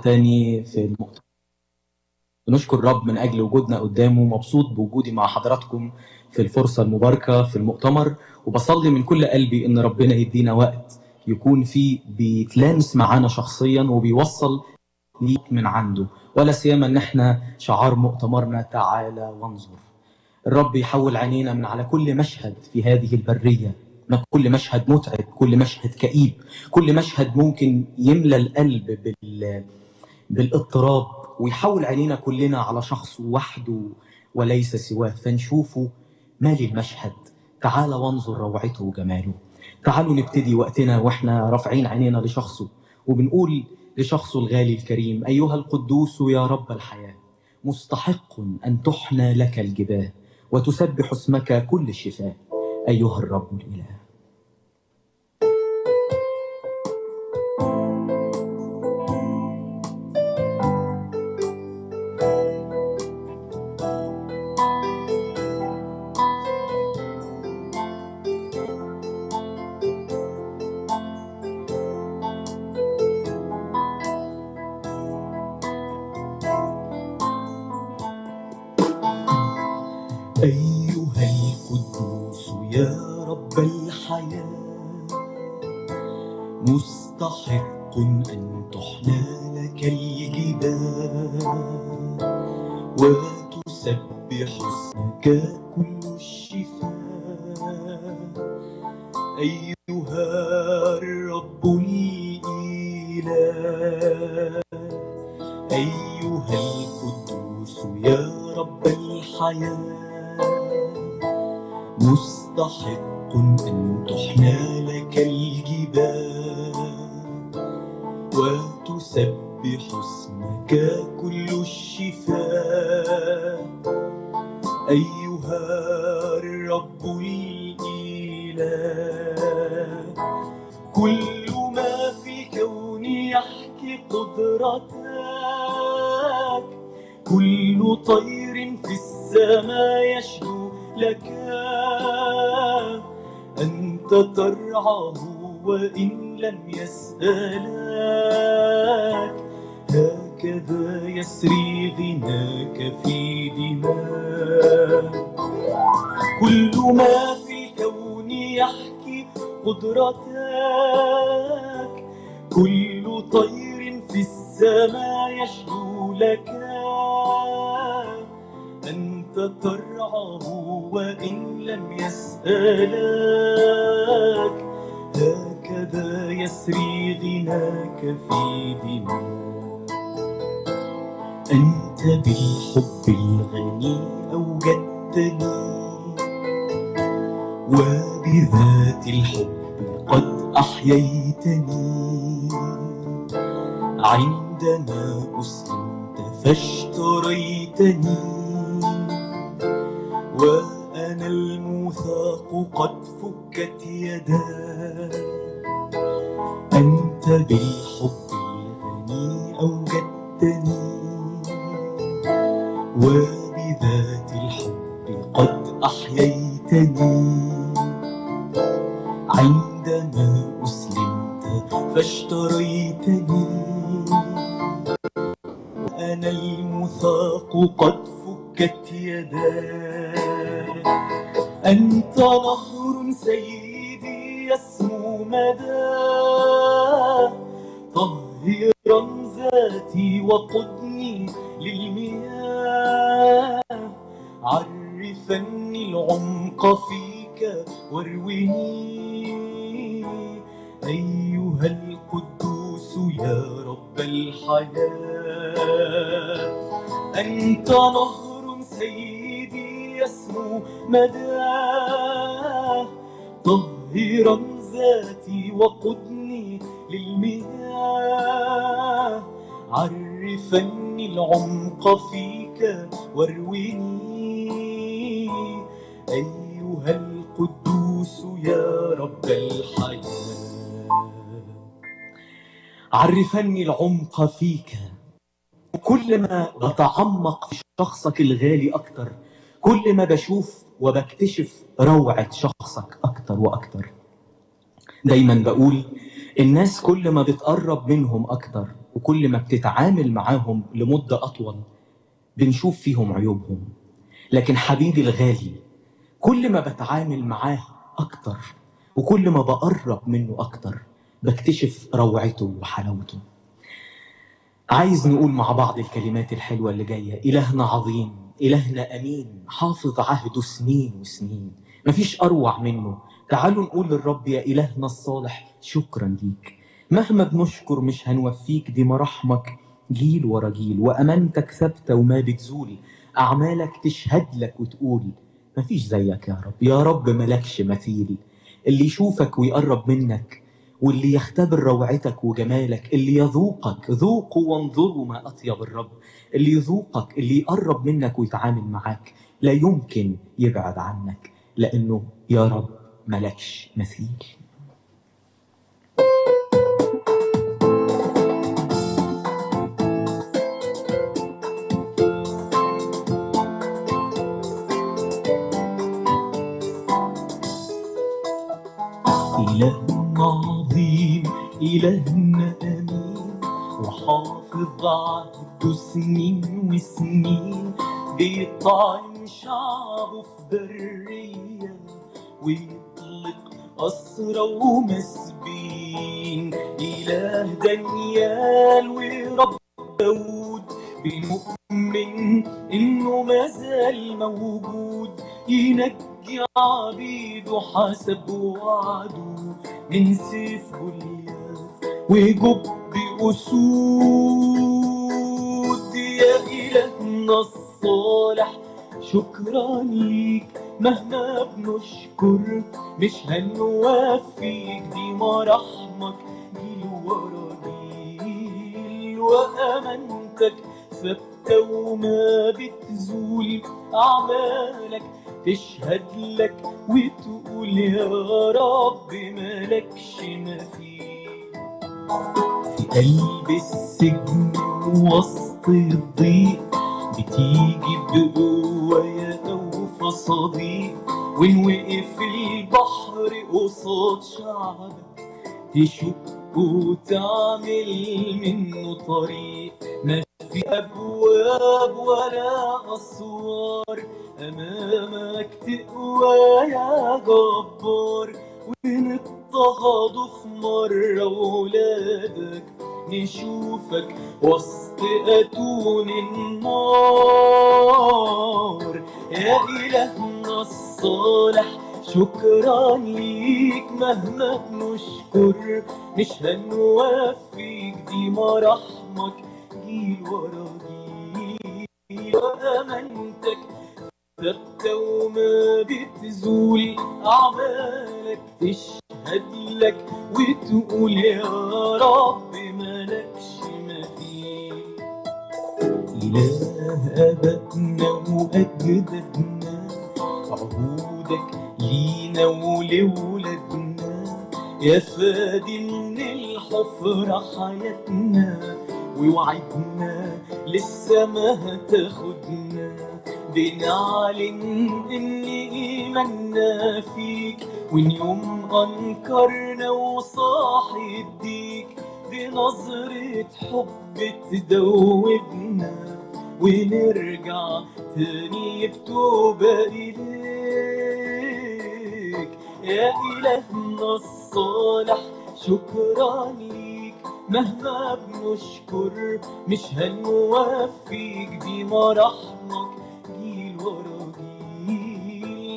تاني في المؤتمر. بنشكر رب من أجل وجودنا قدامه مبسوط بوجودي مع حضراتكم في الفرصة المباركة في المؤتمر وبصلي من كل قلبي إن ربنا يدينا وقت يكون فيه بيتلامس معانا شخصيا وبيوصل ليك من عنده. ولا سيما إن إحنا شعار مؤتمرنا تعالى وانظر. الرب يحول عينينا من على كل مشهد في هذه البرية. كل مشهد متعب كل مشهد كئيب كل مشهد ممكن يملى القلب بال... بالاضطراب ويحول عينينا كلنا على شخص وحده وليس سواه. فنشوفه مالي المشهد. تعال وانظر روعته وجماله. تعالوا نبتدي وقتنا وإحنا رافعين عينينا لشخصه وبنقول لشخصه الغالي الكريم أيها القدوس يا رب الحياة مستحق أن تحنى لك الجباه وتسبح اسمك كل الشفاء أيها الرب الإله. الحياة مستحق أن تحنى لك الجبال وتسبح اسمك كل الشفاء. أيها الرب الإله كل ما في كوني يحكي قدرتك. كل طير في السماء يشدو لك. أنت ترعاه وإن لم يسألك. هكذا يسري غناك في دماء كل ما في كوني يحكي قدرتك. كل طير في السماء يشدو لك. ترعاه وإن لم يسألك هكذا يسري غناك في دماء أنت بالحب الغني أوجدتني وبذات الحب قد أحييتني. عندما أسلمت فاشتريتني. وأنا الموثاق قد فكت يداك أنت بالحب الغني أوجدتني. وبذات الحب قد أحييتني. عندما أسلمت فاشتريتني. وأنا المثاق قد فكت يداك أنت نهر سيدي يسمو مداه طهرا ذاتي وقدني للمياه. عرفني العمق فيك وارويني أيها القدوس يا رب الحياة. أنت نهر سيدي يسمو مداه طهرا ذاتي وقدني للمياه عرفني العمق فيك وارويني أيها القدوس يا رب الحياة عرفني العمق فيك كل ما بتعمق في شخصك الغالي أكتر كل ما بشوف وبكتشف روعة شخصك أكتر وأكتر. دايما بقول الناس كل ما بتقرب منهم أكتر وكل ما بتتعامل معاهم لمدة أطول بنشوف فيهم عيوبهم. لكن حبيبي الغالي كل ما بتعامل معاه أكتر وكل ما بقرب منه أكتر بكتشف روعته وحلاوته. عايز نقول مع بعض الكلمات الحلوة اللي جاية. إلهنا عظيم إلهنا أمين حافظ عهده سنين وسنين. مفيش أروع منه. تعالوا نقول للرب يا إلهنا الصالح شكرا ليك. مهما بنشكر مش هنوفيك دي مراحمك جيل ورا جيل. وأمانتك ثابتة وما بتزول. أعمالك تشهد لك وتقول مفيش زيك يا رب. يا رب ملكش مثيل. اللي يشوفك ويقرب منك واللي يختبر روعتك وجمالك اللي يذوقك ذوقوا وانظروا ما أطيب الرب. اللي يذوقك اللي يقرب منك ويتعامل معاك. لا يمكن يبعد عنك لأنه يا رب ملكش مثيل. إلهنا أمين. وحافظ عهده سنين وسنين بيطعم شعبه في برية. ويطلق أسرى ومسبين. إله دانيال ورب داود. بنؤمن إنه مازال موجود. ينجي عبيده حسب وعده. من سيف جولياث وجب أسود يا إلهنا الصالح. شكرا ليك مهما بنشكر مش هنوفيك دي مراحمك جيل ورا جيل وأمانتك ثابتة وما بتزول أعمالك. تشهد لك وتقول يا رب مالكش مثيل في قلب السجن وسط الضيق بتيجي بقوة يا أوفى صديق. وإن وقف البحر قصاد شعبك تشق وتعمل منه طريق. ما في أبواب ولا أسوار أمامك تقوى يا جبار. ونضطهدوا في مرة ولادك نشوفك وسط أتون النار؟ يا إلهنا الصالح شكرا ليك مهما بنشكر مش هنوفيك دي مراحمك جيل ورا جيل. وأمانتك ثابتة وما بتزول أعمالك تشهد لك وتقول يا رب مالكش مثيل إله أبتنا وأجدادنا عهودك لينا ولولادنا. يا فادي من الحفرة حياتنا ووعدنا لسه ما هتاخدنا بنعلن ان ايماننا فيك وإن يوم أنكرنا وصاحي الديك بنظرة حب تدوبنا ونرجع تاني بتوبة إليك. يا إلهنا الصالح شكرا ليك. مهما بنشكر مش هنوفيك دي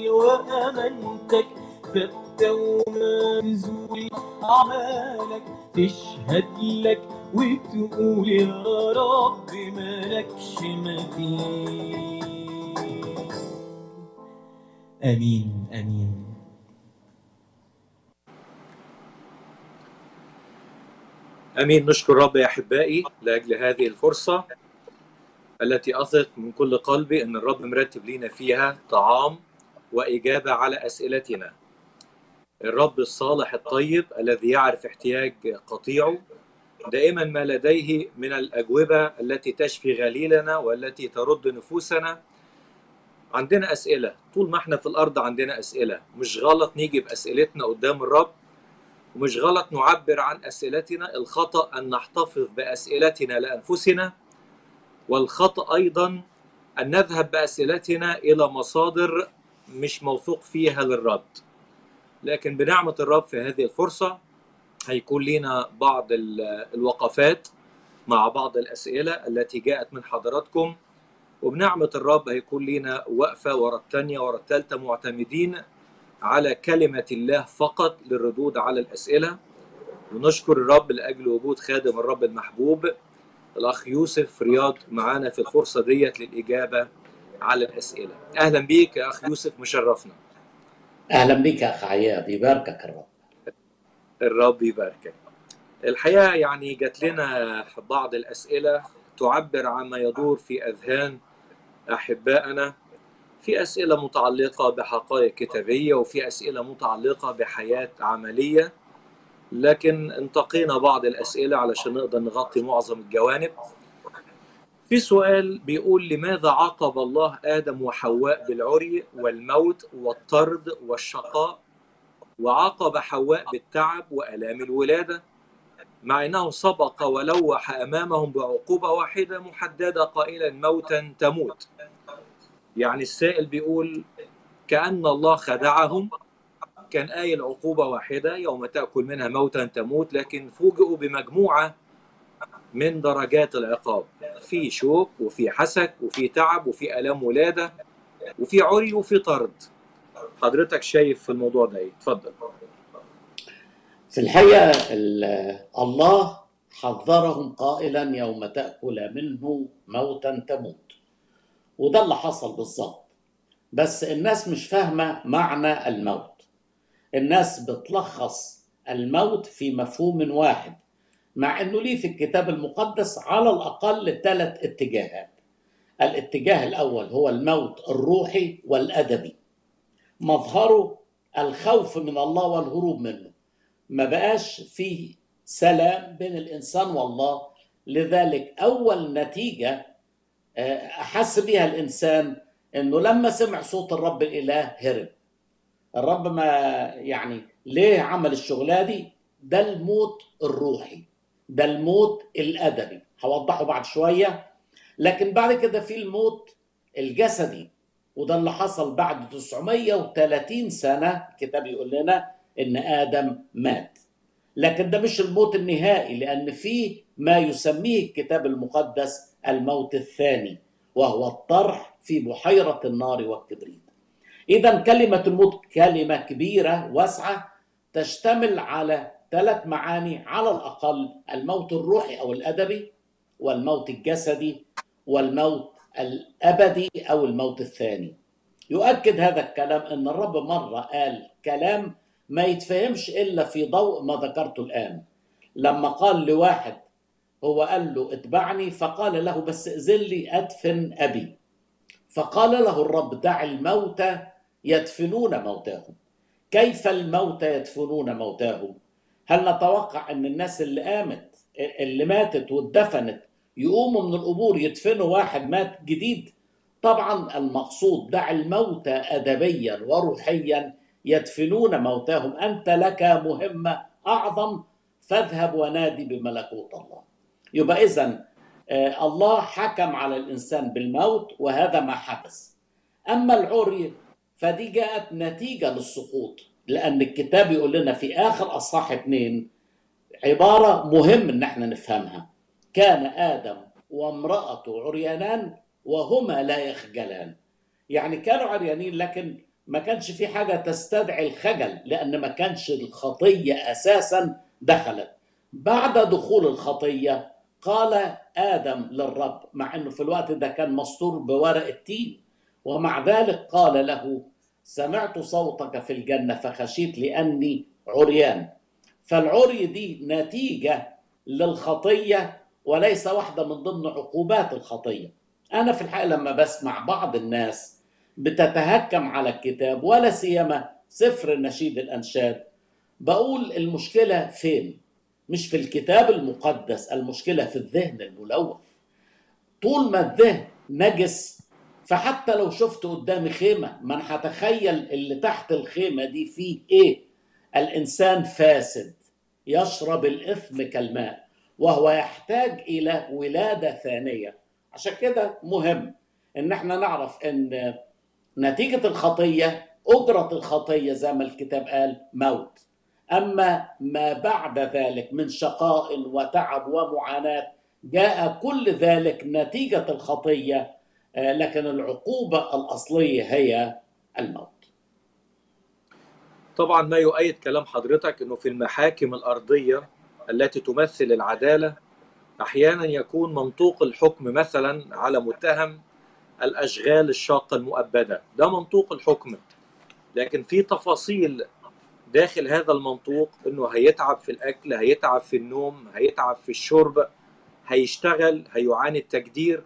وأمانتك ثابتة وما تزول أعمالك تشهد لك وتقول يا رب مالكش مثيل آمين آمين. آمين. نشكر رب يا أحبائي لأجل هذه الفرصة. التي اثق من كل قلبي أن الرب مرتب لينا فيها طعام وإجابة على أسئلتنا. الرب الصالح الطيب الذي يعرف احتياج قطيعه دائما ما لديه من الأجوبة التي تشفي غليلنا والتي ترد نفوسنا. عندنا أسئلة. طول ما إحنا في الأرض عندنا أسئلة. مش غلط نيجي بأسئلتنا قدام الرب ومش غلط نعبر عن أسئلتنا. الخطأ أن نحتفظ بأسئلتنا لأنفسنا. والخطأ أيضا أن نذهب بأسئلتنا إلى مصادر مش موثوق فيها للرد. لكن بنعمة الرب في هذه الفرصة هيكون لنا بعض ال- الوقفات مع بعض الأسئلة التي جاءت من حضراتكم. وبنعمة الرب هيكون لنا وقفة ورا التانية ورا التالتة معتمدين على كلمة الله فقط للردود على الأسئلة. ونشكر الرب لأجل وجود خادم الرب المحبوب. الأخ يوسف رياض معانا في الفرصة ديت للإجابة على الأسئلة. أهلا بيك يا أخ يوسف مشرفنا. أهلا بك يا أخ عياد يباركك الرب. الرب يباركك. الحقيقة يعني جات لنا بعض الأسئلة تعبر عما يدور في أذهان أحبائنا في أسئلة متعلقة بحقائق كتابية وفي أسئلة متعلقة بحياة عملية. لكن انتقينا بعض الأسئلة علشان نقدر نغطي معظم الجوانب. في سؤال بيقول لماذا عاقب الله آدم وحواء بالعري والموت والطرد والشقاء؟ وعاقب حواء بالتعب وآلام الولادة مع أنه سبق ولوح أمامهم بعقوبة واحدة محددة قائلا موتا تموت. يعني السائل بيقول كأن الله خدعهم كان قايل عقوبة واحدة يوم تأكل منها موتا تموت لكن فوجئوا بمجموعة من درجات العقاب. في شوك وفي حسك وفي تعب وفي آلام ولادة وفي عري وفي طرد. حضرتك شايف في الموضوع ده إيه؟ اتفضل. في الحقيقة ال- الله حذرهم قائلا يوم تأكل منه موتا تموت. وده اللي حصل بالظبط. بس الناس مش فاهمة معنى الموت. الناس بتلخص الموت في مفهوم واحد مع إنه ليه في الكتاب المقدس على الأقل ثلاث اتجاهات. الاتجاه الأول هو الموت الروحي والأدبي. مظهره الخوف من الله والهروب منه. ما بقاش فيه سلام بين الإنسان والله. لذلك أول نتيجة آه، أحس بها الإنسان إنه لما سمع صوت الرب الإله هرب. الرب ما يعني ليه عمل الشغلة دي؟ ده الموت الروحي ده الموت الأدبي. هوضحه بعد شوية. لكن بعد كده في الموت الجسدي وده اللي حصل بعد 930 سنة. الكتاب يقول لنا إن آدم مات. لكن ده مش الموت النهائي لأن فيه ما يسميه الكتاب المقدس الموت الثاني وهو الطرح في بحيرة النار والكبريت. إذا كلمة الموت كلمة كبيرة واسعة تشتمل على ثلاث معاني على الأقل الموت الروحي أو الأدبي والموت الجسدي والموت الأبدي أو الموت الثاني. يؤكد هذا الكلام أن الرب مرة قال كلام ما يتفهمش إلا في ضوء ما ذكرته الآن. لما قال لواحد هو قال له اتبعني فقال له بس ائذن لي أدفن أبي. فقال له الرب دع الموتى يدفنون موتاهم. كيف الموتى يدفنون موتاهم؟ هل نتوقع أن الناس اللي قامت اللي ماتت واتدفنت يقوموا من القبور يدفنوا واحد مات جديد؟ طبعا المقصود دع الموتى ادبيا وروحيا يدفنون موتاهم. أنت لك مهمة أعظم فاذهب ونادي بملكوت الله. يبقى اذا الله حكم على الإنسان بالموت وهذا ما حدث أما العري فدي جاءت نتيجة للسقوط لأن الكتاب يقول لنا في آخر أصحاح اثنين عبارة مهم إن إحنا نفهمها. كان آدم وامراته عريانان وهما لا يخجلان. يعني كانوا عريانين لكن ما كانش في حاجة تستدعي الخجل لأن ما كانش الخطية أساسا دخلت. بعد دخول الخطية قال آدم للرب مع إنه في الوقت ده كان مستور بورق التين ومع ذلك قال له سمعت صوتك في الجنة فخشيت لأني عريان. فالعري دي نتيجة للخطية وليس واحدة من ضمن عقوبات الخطية. أنا في الحقيقة لما بسمع بعض الناس بتتهكم على الكتاب ولا سيما سفر نشيد الأنشاد بقول المشكلة فين؟ مش في الكتاب المقدس المشكلة في الذهن الملوث. طول ما الذهن نجس فحتى لو شفت قدامي خيمة ما أنا هتخيل اللي تحت الخيمة دي فيه إيه؟ الإنسان فاسد يشرب الإثم كالماء وهو يحتاج إلى ولادة ثانية. عشان كده مهم إن إحنا نعرف إن نتيجة الخطية أجرة الخطية زي ما الكتاب قال موت. أما ما بعد ذلك من شقاء وتعب ومعاناة جاء كل ذلك نتيجة الخطية آه، لكن العقوبة الأصلية هي الموت. طبعا ما يؤيد كلام حضرتك إنه في المحاكم الأرضية التي تمثل العدالة أحيانا يكون منطوق الحكم مثلا على متهم الأشغال الشاقة المؤبدة. ده منطوق الحكم. لكن في تفاصيل داخل هذا المنطوق إنه هيتعب في الأكل هيتعب في النوم هيتعب في الشرب هيشتغل هيعاني التجدير.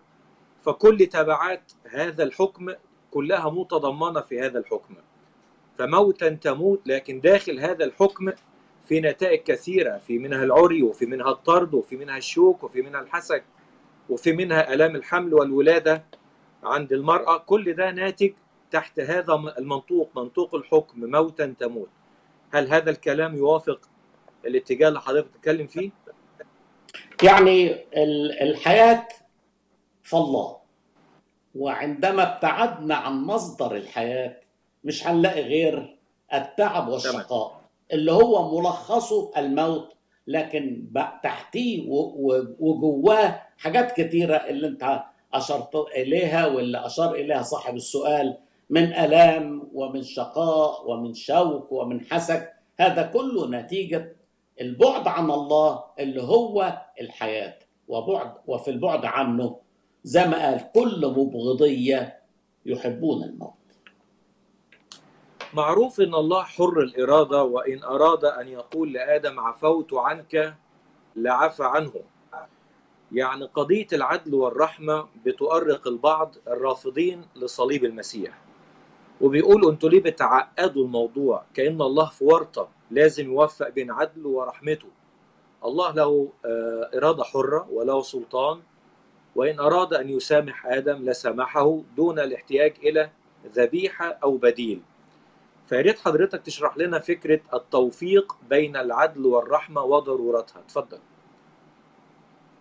فكل تبعات هذا الحكم كلها متضمنة في هذا الحكم. فموتا تموت لكن داخل هذا الحكم في نتائج كثيرة في منها العري وفي منها الطرد وفي منها الشوك وفي منها الحسك وفي منها آلام الحمل والولادة عند المرأة. كل ده ناتج تحت هذا المنطوق منطوق الحكم موتا تموت. هل هذا الكلام يوافق الاتجاه اللي حضرتك بتتكلم فيه؟ يعني ال- الحياة فالله. وعندما ابتعدنا عن مصدر الحياة مش هنلاقي غير التعب والشقاء اللي هو ملخصه الموت لكن تحتيه وجواه حاجات كتيرة اللي انت أشرت إليها واللي أشار إليها صاحب السؤال من ألام ومن شقاء ومن شوك ومن حسك هذا كله نتيجة البعد عن الله اللي هو الحياة وبعد وفي البعد عنه زي ما قال كل مبغضية يحبون الموت. معروف إن الله حر الإرادة وإن أراد أن يقول لآدم عفوت عنك لعفى عنه. يعني قضية العدل والرحمة بتؤرق البعض الرافضين لصليب المسيح. وبيقولوا أنتوا ليه بتعقدوا الموضوع؟ كأن الله في ورطة لازم يوفق بين عدله ورحمته. الله له آه، إرادة حرة وله سلطان. وإن أراد أن يسامح آدم لسامحه دون الاحتياج إلى ذبيحة أو بديل. فياريت حضرتك تشرح لنا فكرة التوفيق بين العدل والرحمة وضرورتها. اتفضل.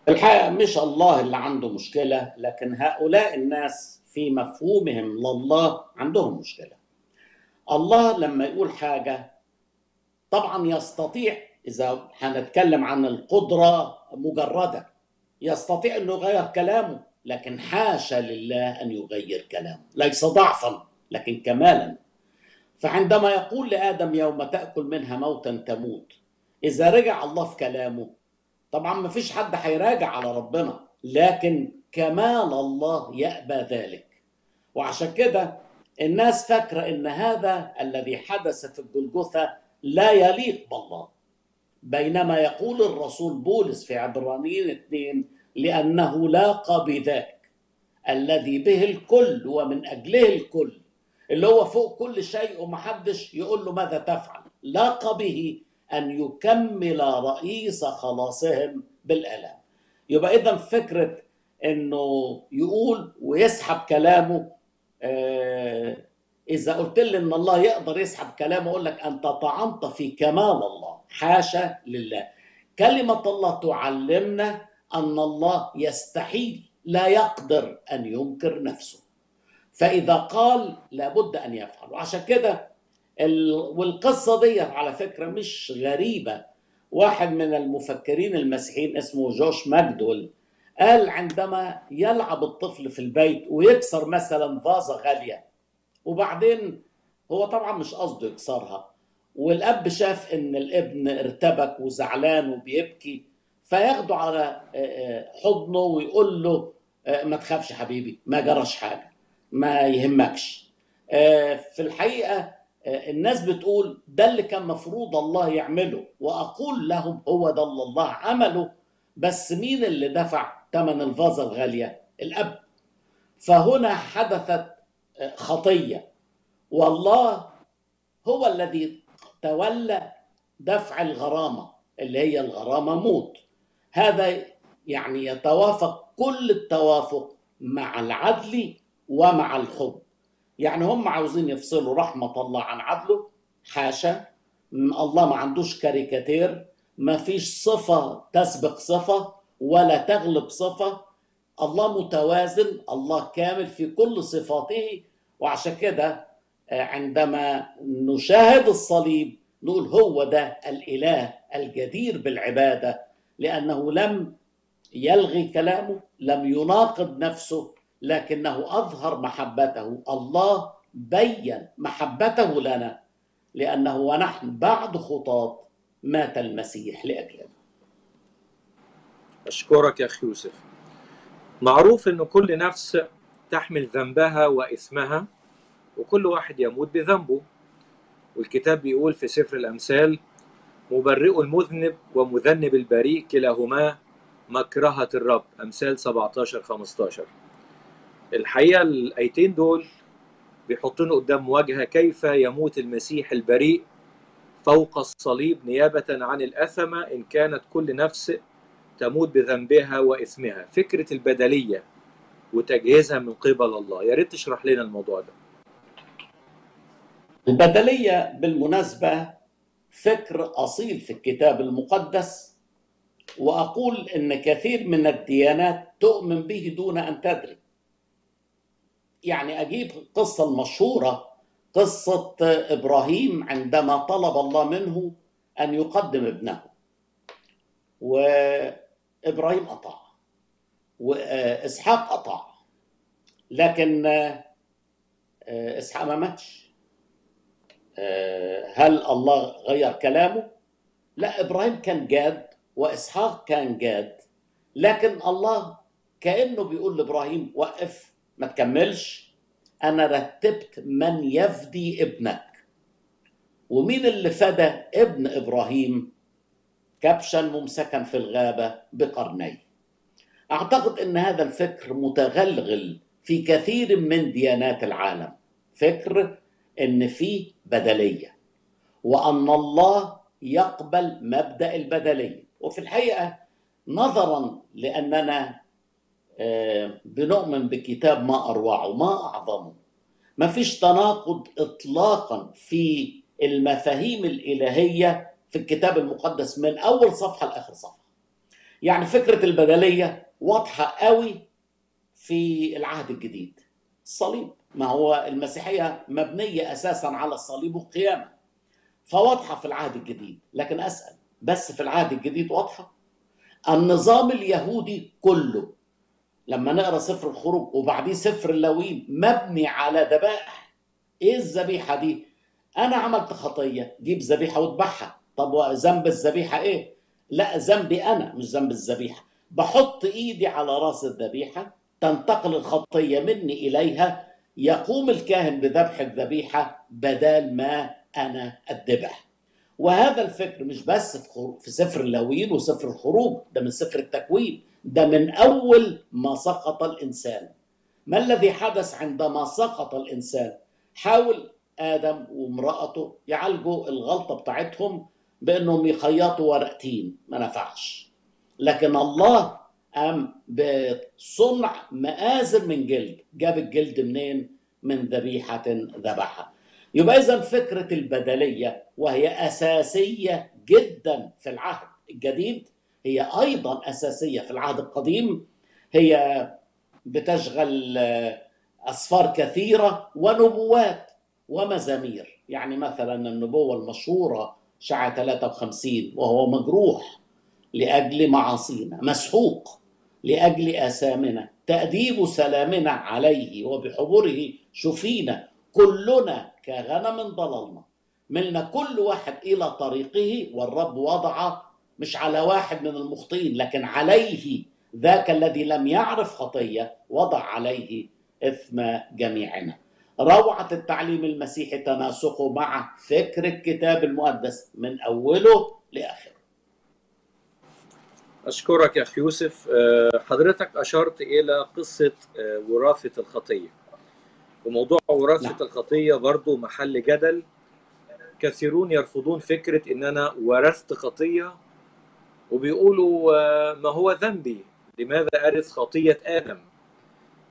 الحقيقة مش الله اللي عنده مشكلة لكن هؤلاء الناس في مفهومهم لله عندهم مشكلة. الله لما يقول حاجة طبعا يستطيع إذا هنتكلم عن القدرة مجردة. يستطيع أنه يغير كلامه لكن حاشا لله أن يغير كلامه. ليس ضعفا لكن كمالا. فعندما يقول لآدم يوم تأكل منها موتا تموت إذا رجع الله في كلامه طبعا ما فيش حد هيراجع على ربنا لكن كمال الله يأبى ذلك. وعشان كده الناس فاكرة إن هذا الذي حدث في الجلجثة لا يليق بالله. بينما يقول الرسول بولس في عبرانيين اثنين لأنه لاقى بذاك الذي به الكل ومن أجله الكل اللي هو فوق كل شيء ومحدش يقول له ماذا تفعل. لاقى به أن يكمل رئيس خلاصهم بالآلام يبقى إذا فكرة أنه يقول ويسحب كلامه آه إذا قلت لي أن الله يقدر يسحب كلامه أقول لك أنت طعنت في كمال الله حاشا لله. كلمة الله تعلمنا أن الله يستحيل لا يقدر أن ينكر نفسه. فإذا قال لابد أن يفعل. وعشان كده ال... والقصة دي على فكرة مش غريبة. واحد من المفكرين المسيحيين اسمه جوش ماجدول قال عندما يلعب الطفل في البيت ويكسر مثلا فازة غالية وبعدين هو طبعا مش قصده يكسرها. والأب شاف إن الابن ارتبك وزعلان وبيبكي فياخده على حضنه ويقول له ما تخافش حبيبي ما جراش حاجة ما يهمكش. في الحقيقة الناس بتقول ده اللي كان مفروض الله يعمله وأقول لهم هو ده اللي الله عمله بس مين اللي دفع ثمن الفازة الغالية؟ الأب. فهنا حدثت خطية. والله هو الذي تولى دفع الغرامة اللي هي الغرامة موت. هذا يعني يتوافق كل التوافق مع العدل ومع الحب. يعني هم عاوزين يفصلوا رحمة الله عن عدله حاشا. الله ما عندوش كاريكاتير ما فيش صفة تسبق صفة ولا تغلب صفة. الله متوازن الله كامل في كل صفاته. وعشان كده آه، عندما نشاهد الصليب نقول هو ده الإله الجدير بالعبادة لأنه لم يلغي كلامه لم يناقض نفسه لكنه أظهر محبته. الله بين محبته لنا لأنه ونحن بعد خطاة مات المسيح لأجلنا. أشكرك يا أخي يوسف. معروف أن كل نفس تحمل ذنبها وإثمها وكل واحد يموت بذنبه. والكتاب بيقول في سفر الأمثال مبرئ المذنب ومذنب البريء كلاهما مكرهة الرب. أمثال 17 15 الحقيقة الآيتين دول بيحطونا قدام مواجهة كيف يموت المسيح البريء فوق الصليب نيابة عن الأثمة إن كانت كل نفس تموت بذنبها وإثمها. فكرة البدلية وتجهيزها من قبل الله. يا ريت تشرح لنا الموضوع ده. البدلية بالمناسبة فكر أصيل في الكتاب المقدس وأقول إن كثير من الديانات تؤمن به دون أن تدري. يعني أجيب القصة المشهورة قصة إبراهيم عندما طلب الله منه أن يقدم ابنه. وإبراهيم أطاع وإسحاق أطاع لكن إسحاق ما ماتش. هل الله غير كلامه؟ لا إبراهيم كان جاد وإسحاق كان جاد لكن الله كأنه بيقول لإبراهيم وقف ما تكملش أنا رتبت من يفدي ابنك. ومين اللي فدى ابن إبراهيم؟ كبشا ممسكا في الغابة بقرنيه أعتقد أن هذا الفكر متغلغل في كثير من ديانات العالم. فكر أن في بدلية وأن الله يقبل مبدأ البدلية. وفي الحقيقة نظرا لأننا بنؤمن بكتاب ما أروعه ما أعظمه. ما فيش تناقض إطلاقا في المفاهيم الإلهية في الكتاب المقدس من أول صفحة لآخر صفحة. يعني فكرة البدلية واضحة قوي في العهد الجديد. الصليب ما هو المسيحية مبنية أساسا على الصليب والقيامة. فواضحة في العهد الجديد. لكن أسأل بس في العهد الجديد واضحة؟ النظام اليهودي كله لما نقرأ سفر الخروج وبعديه سفر اللاويين مبني على ذبائح إيه الذبيحة دي؟ أنا عملت خطية جيب ذبيحة واذبحها طب ذنب الذبيحة إيه؟ لا ذنبي أنا مش ذنب الذبيحة. بحط إيدي على رأس الذبيحة تنتقل الخطية مني إليها يقوم الكاهن بذبح الذبيحة بدل ما أنا الذبح وهذا الفكر مش بس في سفر اللاويين وسفر الخروج ده من سفر التكوين ده من أول ما سقط الإنسان. ما الذي حدث عندما سقط الإنسان؟ حاول آدم وامرأته يعالجوا الغلطة بتاعتهم بأنهم يخيطوا ورقتين ما نفعش. لكن الله قام بصنع مآزر من جلد. جاب الجلد منين؟ من ذبيحة ذبحها. يبقى اذا فكرة البدلية وهي أساسية جدا في العهد الجديد هي أيضا أساسية في العهد القديم هي بتشغل اسفار كثيرة ونبوات ومزامير. يعني مثلا النبوة المشهورة شعة 53 وهو مجروح لأجل معاصينا مسحوق لأجل آثامنا تأديب سلامنا عليه وبحبره شفينا كلنا كغنم ضللنا ملنا كل واحد إلى طريقه والرب وضع مش على واحد من المخطئين لكن عليه ذاك الذي لم يعرف خطية وضع عليه إثم جميعنا. روعة التعليم المسيحي تناسقه مع فكر الكتاب المقدس من أوله لآخره. أشكرك يا أخي يوسف. حضرتك أشرت إلى قصة وراثة الخطية. وموضوع وراثة نعم. الخطية برضو محل جدل. كثيرون يرفضون فكرة إن أنا ورثت خطية وبيقولوا ما هو ذنبي؟ لماذا أرث خطية آدم؟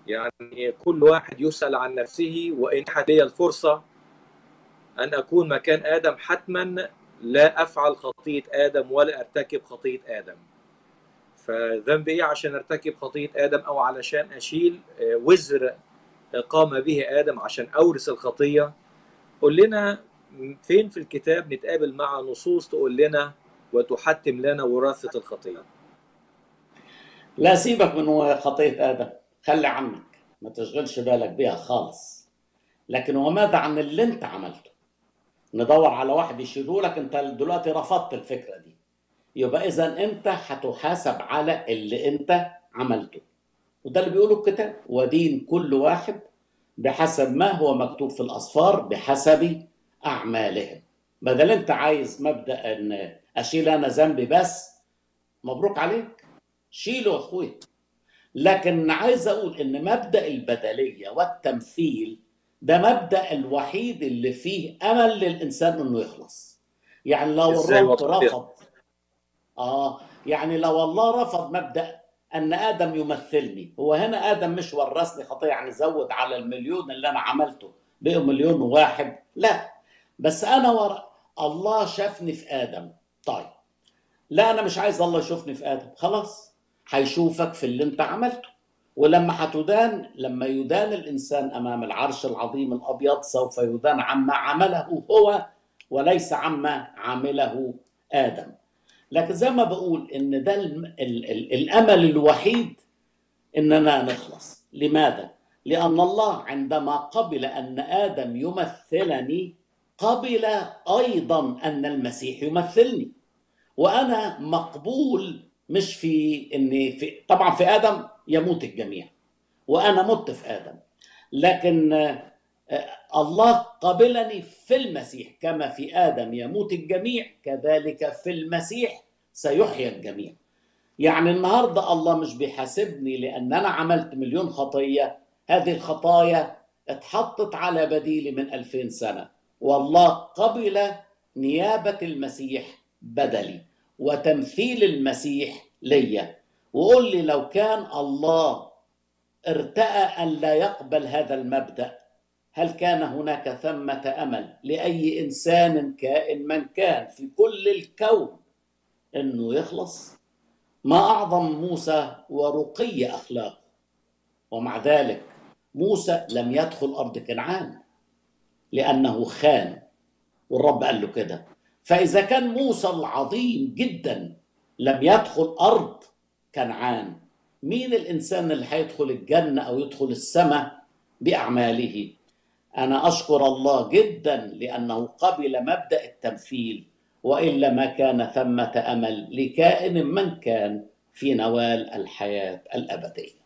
يعني كل واحد يسأل عن نفسه وإن لي الفرصة أن أكون مكان آدم حتما لا أفعل خطية آدم ولا أرتكب خطية آدم. فذنب إيه عشان أرتكب خطية آدم أو علشان أشيل آه، وزر قام به آدم عشان أورث الخطية؟ قول لنا فين في الكتاب نتقابل مع نصوص تقول لنا وتحتم لنا وراثة الخطية؟ لا سيبك من خطية آدم. خلي عنك ما تشغلش بالك بيها خالص. لكن وماذا عن اللي انت عملته؟ ندور على واحد يشيله لك. انت دلوقتي رفضت الفكرة دي. يبقى اذا انت هتحاسب على اللي انت عملته. وده اللي بيقوله الكتاب. ودين كل واحد بحسب ما هو مكتوب في الأسفار بحسب أعمالهم. بدل انت عايز مبدأ إن أشيل أنا ذنبي بس مبروك عليك. شيله يا اخويا لكن عايز أقول إن مبدأ البدلية والتمثيل ده مبدأ الوحيد اللي فيه أمل للإنسان إنه يخلص. يعني لو الرب؟ رفض آه يعني لو الله رفض مبدأ أن آدم يمثلني هو هنا آدم مش ورثني خطية يعني زود على المليون اللي أنا عملته بقوا مليون واحد لا. بس أنا ور... الله شافني في آدم. طيب لا أنا مش عايز الله يشوفني في آدم. خلاص. هيشوفك في اللي انت عملته. ولما هتدان لما يدان الإنسان أمام العرش العظيم الأبيض سوف يدان عما عمله هو وليس عما عمله آدم. لكن زي ما بقول إن ده الم- ال- ال- الأمل الوحيد إننا نخلص. لماذا؟ لأن الله عندما قبل أن آدم يمثلني قبل أيضا أن المسيح يمثلني. وأنا مقبول مش في إن في طبعا في آدم يموت الجميع وأنا مت في آدم. لكن آه، الله قبلني في المسيح كما في آدم يموت الجميع كذلك في المسيح سيحيا الجميع. يعني النهارده الله مش بيحاسبني لأن أنا عملت مليون خطية. هذه الخطايا اتحطت على بديلي من ألفين سنة والله قبل نيابة المسيح بدلي. وتمثيل المسيح ليا. وقول لي لو كان الله ارتأى أن لا يقبل هذا المبدأ هل كان هناك ثمة أمل لأي إنسان كائن من كان في كل الكون أنه يخلص؟ ما أعظم موسى ورقي أخلاقه. ومع ذلك موسى لم يدخل أرض كنعان لأنه خان. والرب قال له كده. فإذا كان موسى العظيم جدا لم يدخل أرض كنعان مين الإنسان اللي هيدخل الجنة أو يدخل السماء بأعماله؟ أنا أشكر الله جدا لأنه قبل مبدأ التمثيل وإلا ما كان ثمة أمل لكائن من كان في نوال الحياة الأبدية.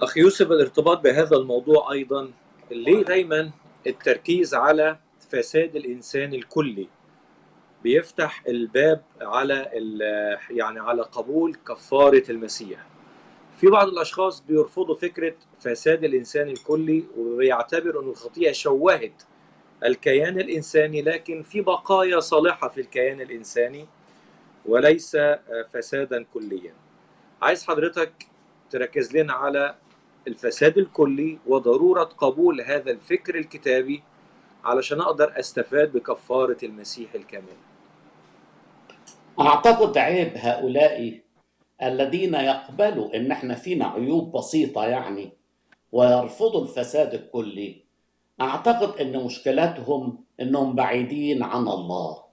اخ يوسف الارتباط بهذا الموضوع أيضا ليه دايما التركيز على فساد الإنسان الكلي. بيفتح الباب على يعني على قبول كفارة المسيح. في بعض الأشخاص بيرفضوا فكرة فساد الإنسان الكلي وبيعتبروا إن الخطيئة شوهت الكيان الإنساني لكن في بقايا صالحة في الكيان الإنساني وليس فسادا كليا. عايز حضرتك تركز لنا على الفساد الكلي وضرورة قبول هذا الفكر الكتابي علشان أقدر أستفاد بكفارة المسيح الكامل. أعتقد عيب هؤلاء الذين يقبلوا إن إحنا فينا عيوب بسيطة يعني ويرفضوا الفساد الكلي. أعتقد إن مشكلتهم إنهم بعيدين عن الله.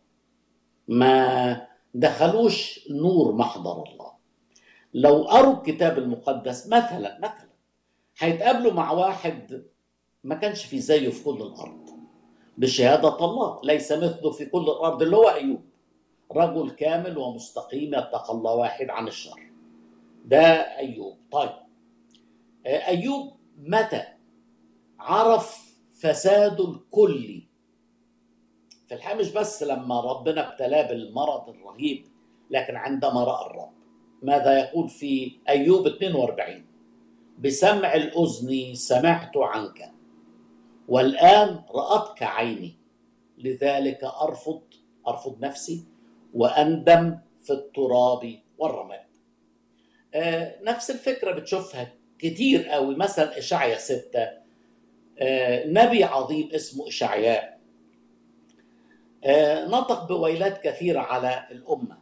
ما دخلوش نور محضر الله. لو قروا الكتاب المقدس مثلا مثلا هيتقابلوا مع واحد ما كانش في زيه في كل الأرض. بشهادة الله ليس مثله في كل الأرض اللي هو أيوب. رجل كامل ومستقيم يتقى الله واحد عن الشر. ده أيوب. طيب. أيوب متى؟ عرف فساده الكلي في الحقيقة مش بس لما ربنا ابتلاه بالمرض الرهيب لكن عندما رأى الرب ماذا يقول في أيوب 42 بسمع الأذن سمعت عنك. والآن رأتك عيني. لذلك أرفض أرفض نفسي وأندم في التراب والرماد. آه نفس الفكرة بتشوفها كتير قوي. مثلا إشعيا ستة. آه نبي عظيم اسمه إشعياء آه، نطق بويلات كثيرة على الأمة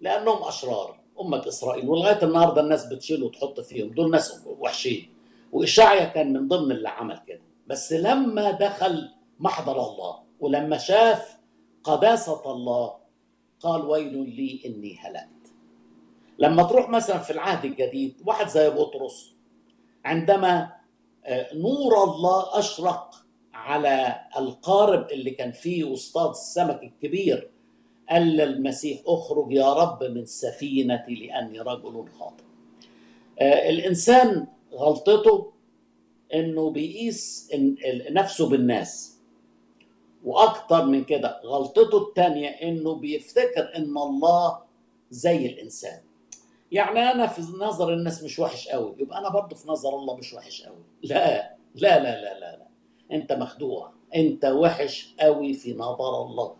لأنهم أشرار. أمة إسرائيل. ولغاية النهاردة الناس بتشيل وتحط فيهم. دول ناس وحشين. وإشعيا كان من ضمن اللي عمل كده. بس لما دخل محضر الله ولما شاف قداسة الله قال ويل لي إني هلكت لما تروح مثلا في العهد الجديد واحد زي بطرس عندما آه، نور الله أشرق على القارب اللي كان فيه واصطاد السمك الكبير قال للمسيح أخرج يا رب من سفينتي لأني رجل خاطئ. آه، الإنسان غلطته إنه بيقيس نفسه بالناس. وأكتر من كده غلطته الثانية إنه بيفتكر إن الله زي الإنسان. يعني أنا في نظر الناس مش وحش قوي يبقى أنا برضه في نظر الله مش وحش قوي لا لا لا لا لا, لا. أنت مخدوع. أنت وحش قوي في نظر الله.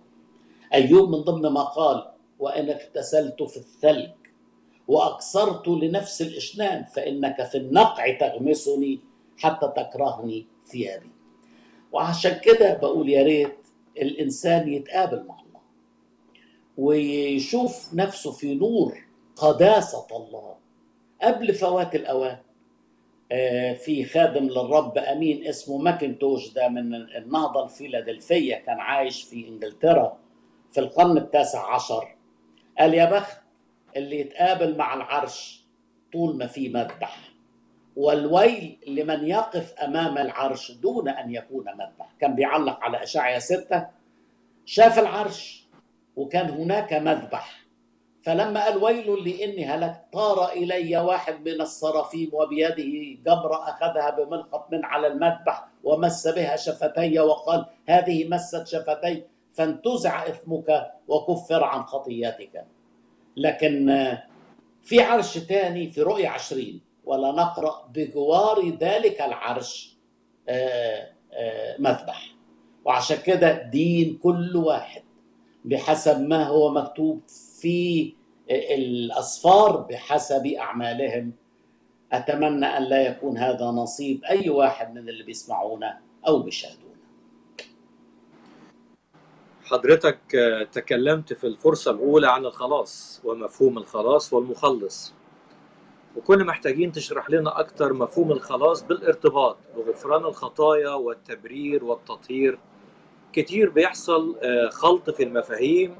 أيوب من ضمن ما قال وإن اغتسلت في الثلج وأكثرت لنفس الإشنان فإنك في النقع تغمسني حتى تكرهني ثيابي. وعشان كده بقول يا ريت الإنسان يتقابل مع الله ويشوف نفسه في نور قداسة الله. قبل فوات الأوان آه، في خادم للرب أمين اسمه ماكنتوش ده من النهضه الفيلادلفيه كان عايش في إنجلترا في القرن التاسع عشر. قال يا بخت اللي يتقابل مع العرش طول ما في مذبح. والويل لمن يقف أمام العرش دون أن يكون مذبح. كان بيعلق على اشعيا ستة شاف العرش وكان هناك مذبح. فلما قال ويل لي اني هلكت طار إلي واحد من الصرافيم وبيده جمره أخذها بملقط من على المذبح ومس بها شفتي وقال هذه مست شفتي فانتزع إثمك وكفر عن خطياتك. لكن في عرش تاني في رؤيا عشرين ولا نقرا بجوار ذلك العرش آه، آه، مذبح. وعشان كده دين كل واحد بحسب ما هو مكتوب في الأسفار بحسب أعمالهم. أتمنى أن لا يكون هذا نصيب أي واحد من اللي بيسمعونا أو بيشاهدونا. حضرتك آه، تكلمت في الفرصة الأولى عن الخلاص ومفهوم الخلاص والمخلص. وكنا محتاجين تشرح لنا أكتر مفهوم الخلاص بالارتباط بغفران الخطايا والتبرير والتطهير. كتير بيحصل آه، خلط في المفاهيم.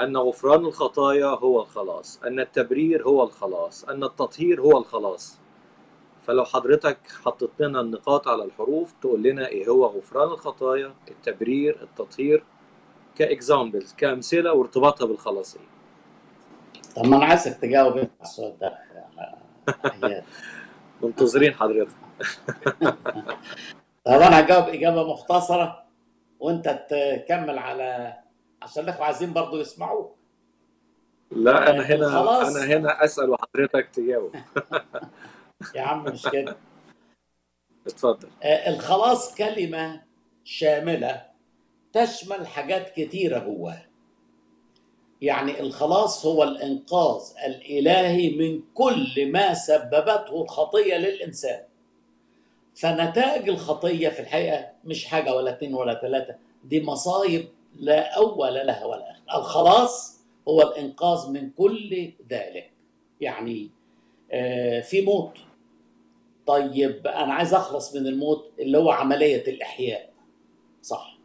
أن غفران الخطايا هو الخلاص أن التبرير هو الخلاص أن التطهير هو الخلاص. فلو حضرتك حطيت لنا النقاط على الحروف تقول لنا إيه هو غفران الخطايا التبرير التطهير كإكزامبلز كأمثلة وارتباطها بالخلاصية طب ما أنا عايزك تجاوب على السؤال ده. منتظرين حضرتك. طب أنا هجاوب إجابة مختصرة وأنت تكمل على عشان الإخوة عايزين برضو يسمعوك. لا أنا هنا الخلاص. أنا هنا أسأل وحضرتك تجاوب. يا عم مش كده. اتفضل. آه، الخلاص كلمة شاملة تشمل حاجات كتيرة جواها. يعني الخلاص هو الإنقاذ الإلهي من كل ما سببته الخطية للإنسان. فنتائج الخطية في الحقيقة مش حاجة ولا اتنين ولا ثلاثة دي مصايب لا أول لها ولا آخر. الخلاص هو الإنقاذ من كل ذلك. يعني آه، في موت. طيب أنا عايز أخلص من الموت اللي هو عملية الإحياء. صح.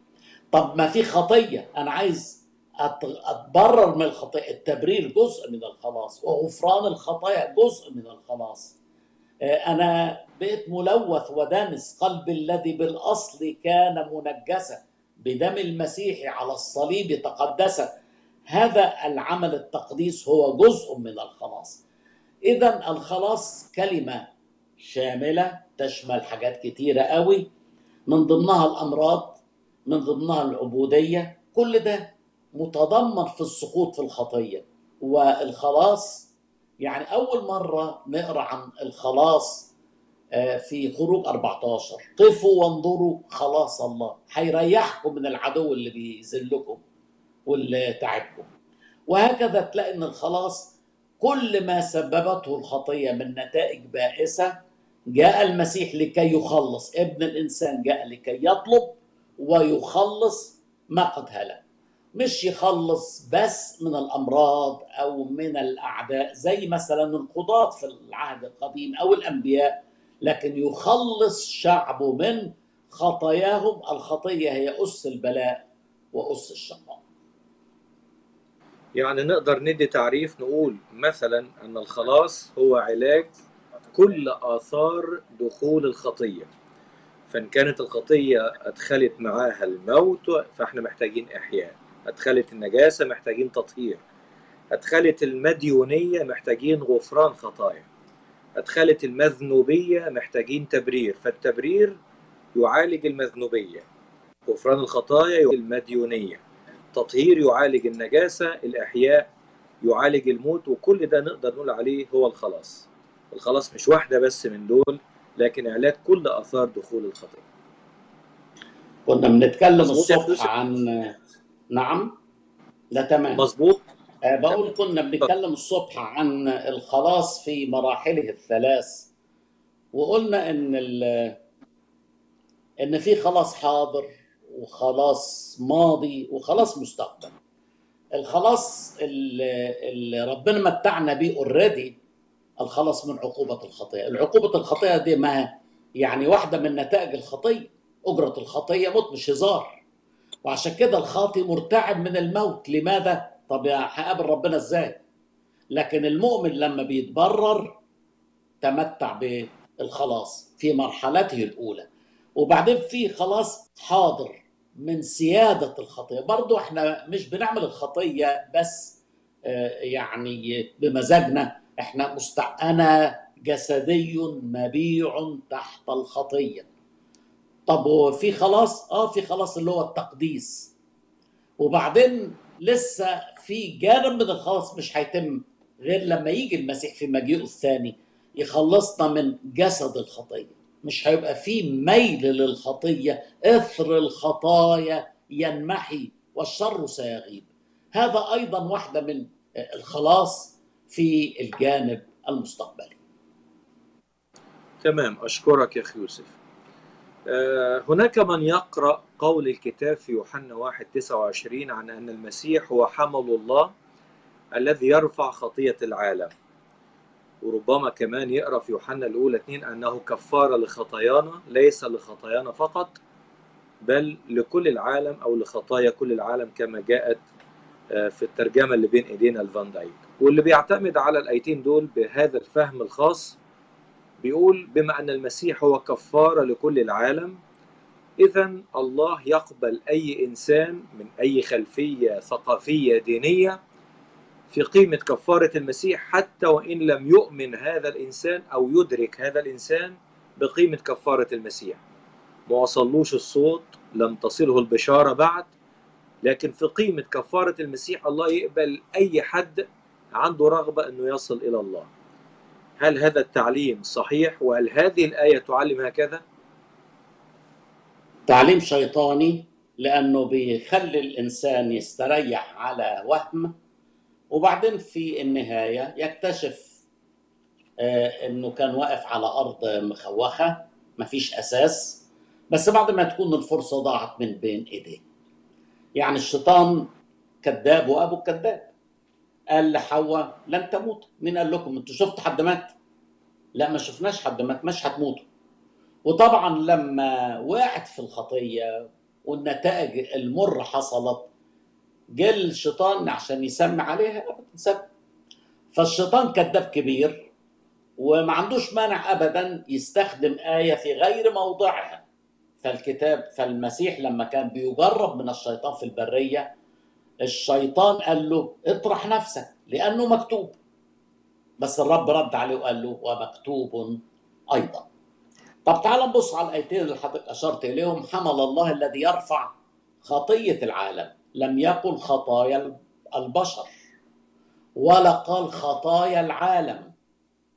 طب ما في خطية أنا عايز أتبرر من الخطيه التبرير جزء من الخلاص وغفران الخطايا جزء من الخلاص. آه، أنا بقيت ملوث ودنس قلبي الذي بالأصل كان منجسا بدم المسيح على الصليب تقدس هذا العمل التقديس هو جزء من الخلاص. اذا الخلاص كلمة شاملة تشمل حاجات كتيرة قوي. من ضمنها الأمراض من ضمنها العبودية. كل ده متضمن في السقوط في الخطية. والخلاص يعني أول مرة نقرأ عن الخلاص آه، في خروج 14 قفوا وانظروا خلاص الله هيريحكم من العدو اللي بيذلكم واللي تعبكم. وهكذا تلاقي إن الخلاص كل ما سببته الخطية من نتائج بائسة جاء المسيح لكي يخلص. ابن الإنسان جاء لكي يطلب ويخلص ما قد هلك. مش يخلص بس من الأمراض أو من الأعداء زي مثلا القضاة في العهد القديم أو الأنبياء لكن يخلص شعبه من خطاياهم. الخطية هي أس البلاء وأس الشقاء. يعني نقدر ندي تعريف نقول مثلا إن الخلاص هو علاج كل آثار دخول الخطية. فإن كانت الخطية أدخلت معاها الموت فإحنا محتاجين إحياء. ادخلت النجاسة محتاجين تطهير. ادخلت المديونية محتاجين غفران خطايا. ادخلت المذنوبية محتاجين تبرير. فالتبرير يعالج المذنوبية. غفران الخطايا يعالج المديونية. تطهير يعالج النجاسة الإحياء يعالج الموت وكل ده نقدر نقول عليه هو الخلاص. الخلاص مش واحدة بس من دول لكن علاج كل آثار دخول الخطيه كنا بنتكلم الصبح؟ عن نعم ده تمام. مظبوط. آه، بقول كنا بنتكلم الصبح عن الخلاص في مراحله الثلاث وقلنا إن ال- إن في خلاص حاضر وخلاص ماضي وخلاص مستقبل. الخلاص اللي, ربنا متعنا بيه اوريدي الخلاص من عقوبة الخطيئة. العقوبة الخطيئة دي ما يعني واحدة من نتائج الخطية أجرة الخطية موت مش هزار. وعشان كده الخاطي مرتعب من الموت. لماذا؟ طب هقابل ربنا إزاي؟ لكن المؤمن لما بيتبرر تمتع بالخلاص في مرحلته الأولى. وبعدين في خلاص حاضر من سيادة الخطية برضو إحنا مش بنعمل الخطية بس آه، يعني بمزاجنا. إحنا مستع... أنا جسدي مبيع تحت الخطية طب وفي خلاص؟ آه في خلاص اللي هو التقديس. وبعدين لسه في جانب من الخلاص مش هيتم غير لما يجي المسيح في مجيئه الثاني يخلصنا من جسد الخطية. مش هيبقى في ميل للخطية إثر الخطايا ينمحي والشر سيغيب. هذا أيضا واحدة من الخلاص في الجانب المستقبلي. تمام أشكرك يا أخي يوسف. آه، هناك من يقرأ قول الكتاب في يوحنا 1 29 عن أن المسيح هو حمل الله الذي يرفع خطية العالم. وربما كمان يقرأ في يوحنا الأولى 2 أنه كفارة لخطايانا ليس لخطايانا فقط بل لكل العالم أو لخطايا كل العالم كما جاءت آه، في الترجمة اللي بين إيدينا الفان دايك. واللي بيعتمد على الآيتين دول بهذا الفهم الخاص بيقول بما أن المسيح هو كفارة لكل العالم. إذا الله يقبل أي إنسان من أي خلفية ثقافية دينية في قيمة كفارة المسيح حتى وإن لم يؤمن هذا الإنسان أو يدرك هذا الإنسان بقيمة كفارة المسيح. ما وصلوش الصوت لم تصله البشارة بعد لكن في قيمة كفارة المسيح الله يقبل أي حد عنده رغبة أنه يصل إلى الله. هل هذا التعليم صحيح؟ وهل هذه الآية تعلم هكذا؟ تعليم شيطاني لأنه بيخلي الإنسان يستريح على وهم وبعدين في النهاية يكتشف آه، إنه كان واقف على أرض مخوخة مفيش أساس بس بعد ما تكون الفرصة ضاعت من بين إيديه. يعني الشيطان كذاب وأبو كذاب. قال لحواء لن تموت. مين قال لكم؟ أنتوا شفتوا حد مات؟ لا ما شفناش حد مات مش هتموتوا. وطبعا لما وقعت في الخطية والنتائج المر حصلت جه الشيطان عشان يسمي عليها سمى فالشيطان كذاب كبير وما عندوش مانع ابدا يستخدم آية في غير موضعها. فالكتاب فالمسيح لما كان بيجرب من الشيطان في البرية الشيطان قال له اطرح نفسك لأنه مكتوب. بس الرب رد عليه وقال له ومكتوب أيضا. طب تعال نبص على الآيتين اللي حضرتك أشرت إليهم. حمل الله الذي يرفع خطية العالم. لم يقل خطايا البشر ولا قال خطايا العالم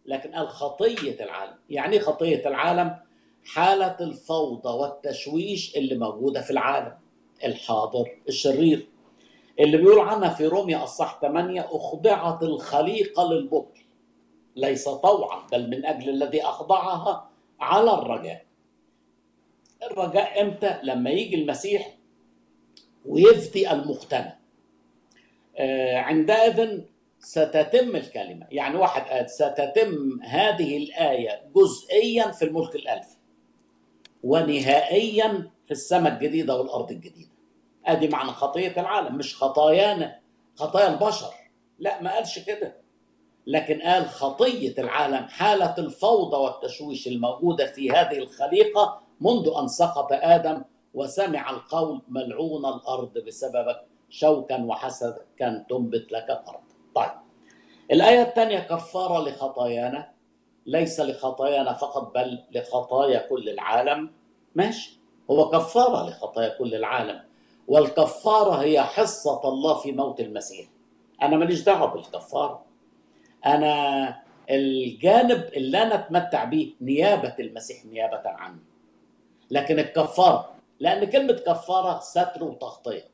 لكن قال خطية العالم. يعني إيه خطية العالم؟ حالة الفوضى والتشويش اللي موجودة في العالم. الحاضر الشرير. اللي بيقول عنها في روميا اصح 8 أخضعت الخليقه للبطل. ليس طوعا بل من أجل الذي أخضعها على الرجاء. الرجاء إمتى؟ لما يجي المسيح ويفدي المختنى عندئذ ستتم الكلمة. يعني واحد قال ستتم هذه الآية جزئيا في الملك الألف ونهائيا في السماء الجديدة والأرض الجديدة. ادي معنى خطية العالم مش خطايانا. خطايا البشر. لا ما قالش كده. لكن قال خطية العالم حالة الفوضى والتشويش الموجودة في هذه الخليقة منذ أن سقط آدم وسمع القول ملعون الأرض بسببك شوكا وحسدا كان تنبت لك الأرض. طيب الآية الثانية كفارة لخطايانا. ليس لخطايانا فقط بل لخطايا كل العالم. ماشي هو كفارة لخطايا كل العالم. والكفارة هي حصة الله في موت المسيح. أنا ماليش دعوة بالكفارة. أنا الجانب اللي أنا أتمتع به نيابة المسيح نيابة عني لكن الكفارة لأن كلمة كفارة ستر وتغطية.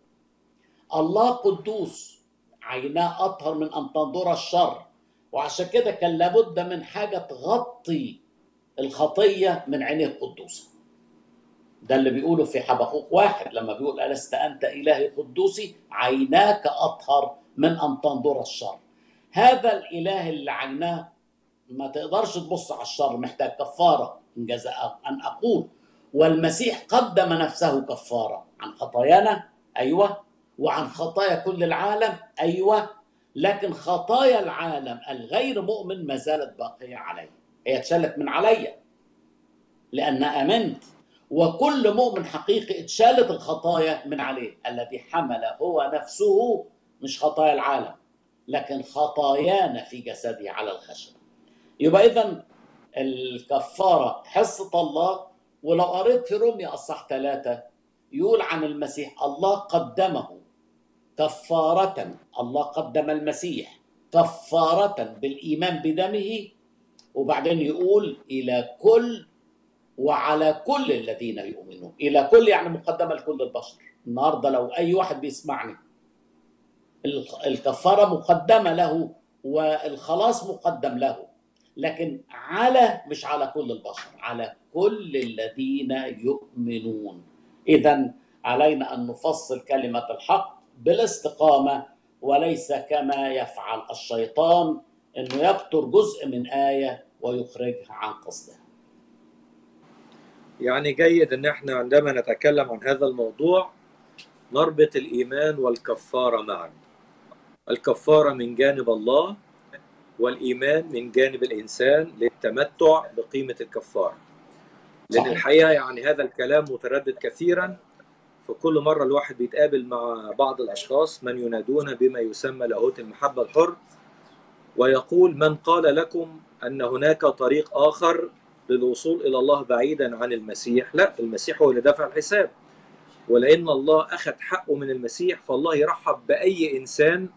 الله قدوس عيناه أطهر من أن تنظر الشر. وعشان كده كان لابد من حاجة تغطي الخطية من عينيه القدوسة ده اللي بيقوله في حبقوق واحد لما بيقول ألست أنت إلهي قدوسي؟ عيناك أطهر من أن تنظر الشر. هذا الإله اللي عيناه ما تقدرش تبص على الشر محتاج كفارة إن جزاء أن أقول. والمسيح قدم نفسه كفارة. عن خطايانا؟ أيوة. وعن خطايا كل العالم؟ أيوة. لكن خطايا العالم الغير مؤمن ما زالت باقية علي هي اتشالت من عليا. لأن آمنت. وكل مؤمن حقيقي اتشالت الخطايا من عليه. الذي حمل هو نفسه مش خطايا العالم لكن خطايانا في جسده على الخشبة يبقى إذا الكفارة حصة الله ولو قريت في روميا أصح ثلاثة يقول عن المسيح الله قدمه كفارة الله قدم المسيح كفارة بالإيمان بدمه وبعدين يقول إلى كل وعلى كل الذين يؤمنون. إلى كل يعني مقدمة لكل البشر. النهاردة لو أي واحد بيسمعني. الكفارة مقدمة له والخلاص مقدم له. لكن على مش على كل البشر على كل الذين يؤمنون. إذا علينا أن نفصل كلمة الحق بالاستقامة وليس كما يفعل الشيطان أنه يبتر جزء من آية ويخرجها عن قصدها. يعني جيد إن إحنا عندما نتكلم عن هذا الموضوع نربط الإيمان والكفارة معا. الكفارة من جانب الله والإيمان من جانب الإنسان للتمتع بقيمة الكفارة. لأن. الحقيقة يعني هذا الكلام متردد كثيرا. فكل مرة الواحد بيتقابل مع بعض الأشخاص من ينادون بما يسمى لاهوت المحبة الحر ويقول من قال لكم أن هناك طريق آخر للوصول إلى الله بعيدا عن المسيح. لا المسيح هو اللي دفع الحساب. ولأن الله أخذ حقه من المسيح فالله يرحب بأي إنسان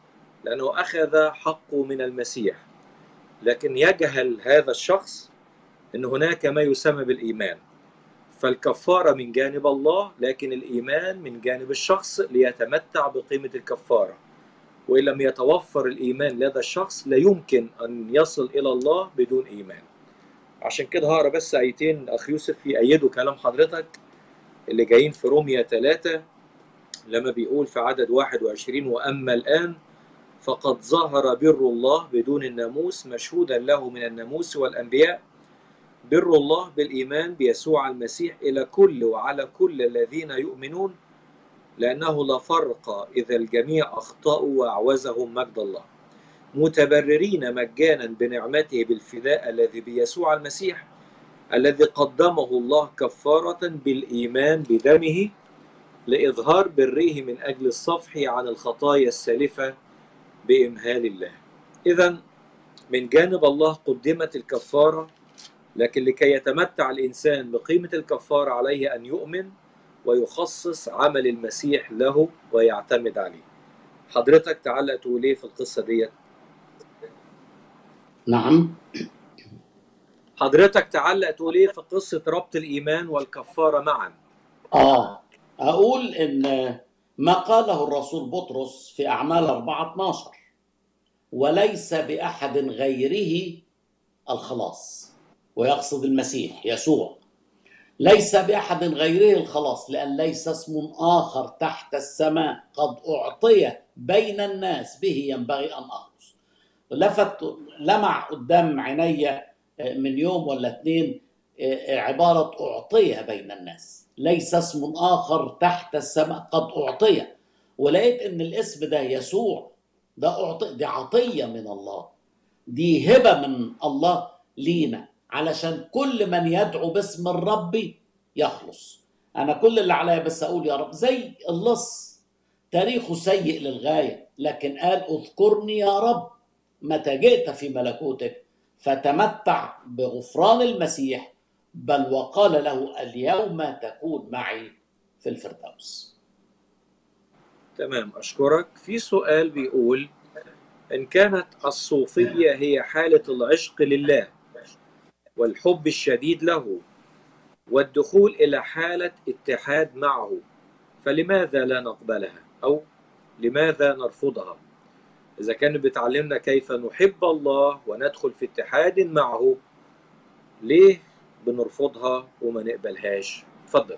لأنه أخذ حقه من المسيح. لكن يجهل هذا الشخص إن هناك ما يسمى بالإيمان. فالكفارة من جانب الله لكن الإيمان من جانب الشخص ليتمتع بقيمة الكفارة. وإن لم يتوفر الإيمان لدى الشخص لا يمكن أن يصل إلى الله بدون إيمان. عشان كده هقرا بس آيتين. أخ يوسف يأيدوا كلام حضرتك اللي جايين في روميا 3 لما بيقول في عدد 21 وأما الآن فقد ظهر بر الله بدون الناموس مشهودا له من الناموس والأنبياء. بر الله بالإيمان بيسوع المسيح إلى كل وعلى كل الذين يؤمنون لأنه لا فرق إذا الجميع أخطأوا وأعوزهم مجد الله. متبررين مجانا بنعمته بالفداء الذي بيسوع المسيح الذي قدمه الله كفارة بالإيمان بدمه لإظهار بره من أجل الصفح عن الخطايا السالفة بإمهال الله. إذا من جانب الله قدمت الكفارة لكن لكي يتمتع الإنسان بقيمة الكفارة عليه أن يؤمن ويخصص عمل المسيح له ويعتمد عليه. حضرتك تعلق تقول إيه في القصة ديت نعم. حضرتك تعلق تقول إيه في قصة ربط الإيمان والكفارة معا؟ آه أقول إن ما قاله الرسول بطرس في أعمال 4 12 وليس بأحد غيره الخلاص ويقصد المسيح يسوع. ليس بأحد غيره الخلاص لأن ليس اسم آخر تحت السماء قد أعطي بين الناس به ينبغي أن اخلص لفت لمع قدام عيني من يوم ولا اتنين عبارة اعطي بين الناس. ليس اسم آخر تحت السماء قد أعطي. ولقيت إن الاسم ده يسوع. ده أعطي دي عطية من الله. دي هبة من الله لينا. علشان كل من يدعو باسم الرب يخلص. أنا كل اللي عليا بس أقول يا رب زي اللص. تاريخه سيء للغاية لكن قال اذكرني يا رب. متى جئت في ملكوتك؟ فتمتع بغفران المسيح بل وقال له اليوم تكون معي في الفردوس. تمام أشكرك. في سؤال بيقول إن كانت الصوفية هي حالة العشق لله والحب الشديد له والدخول إلى حالة اتحاد معه فلماذا لا نقبلها؟ أو لماذا نرفضها؟ إذا كان بتعلمنا كيف نحب الله وندخل في اتحاد معه ليه بنرفضها وما نقبلهاش؟ اتفضل.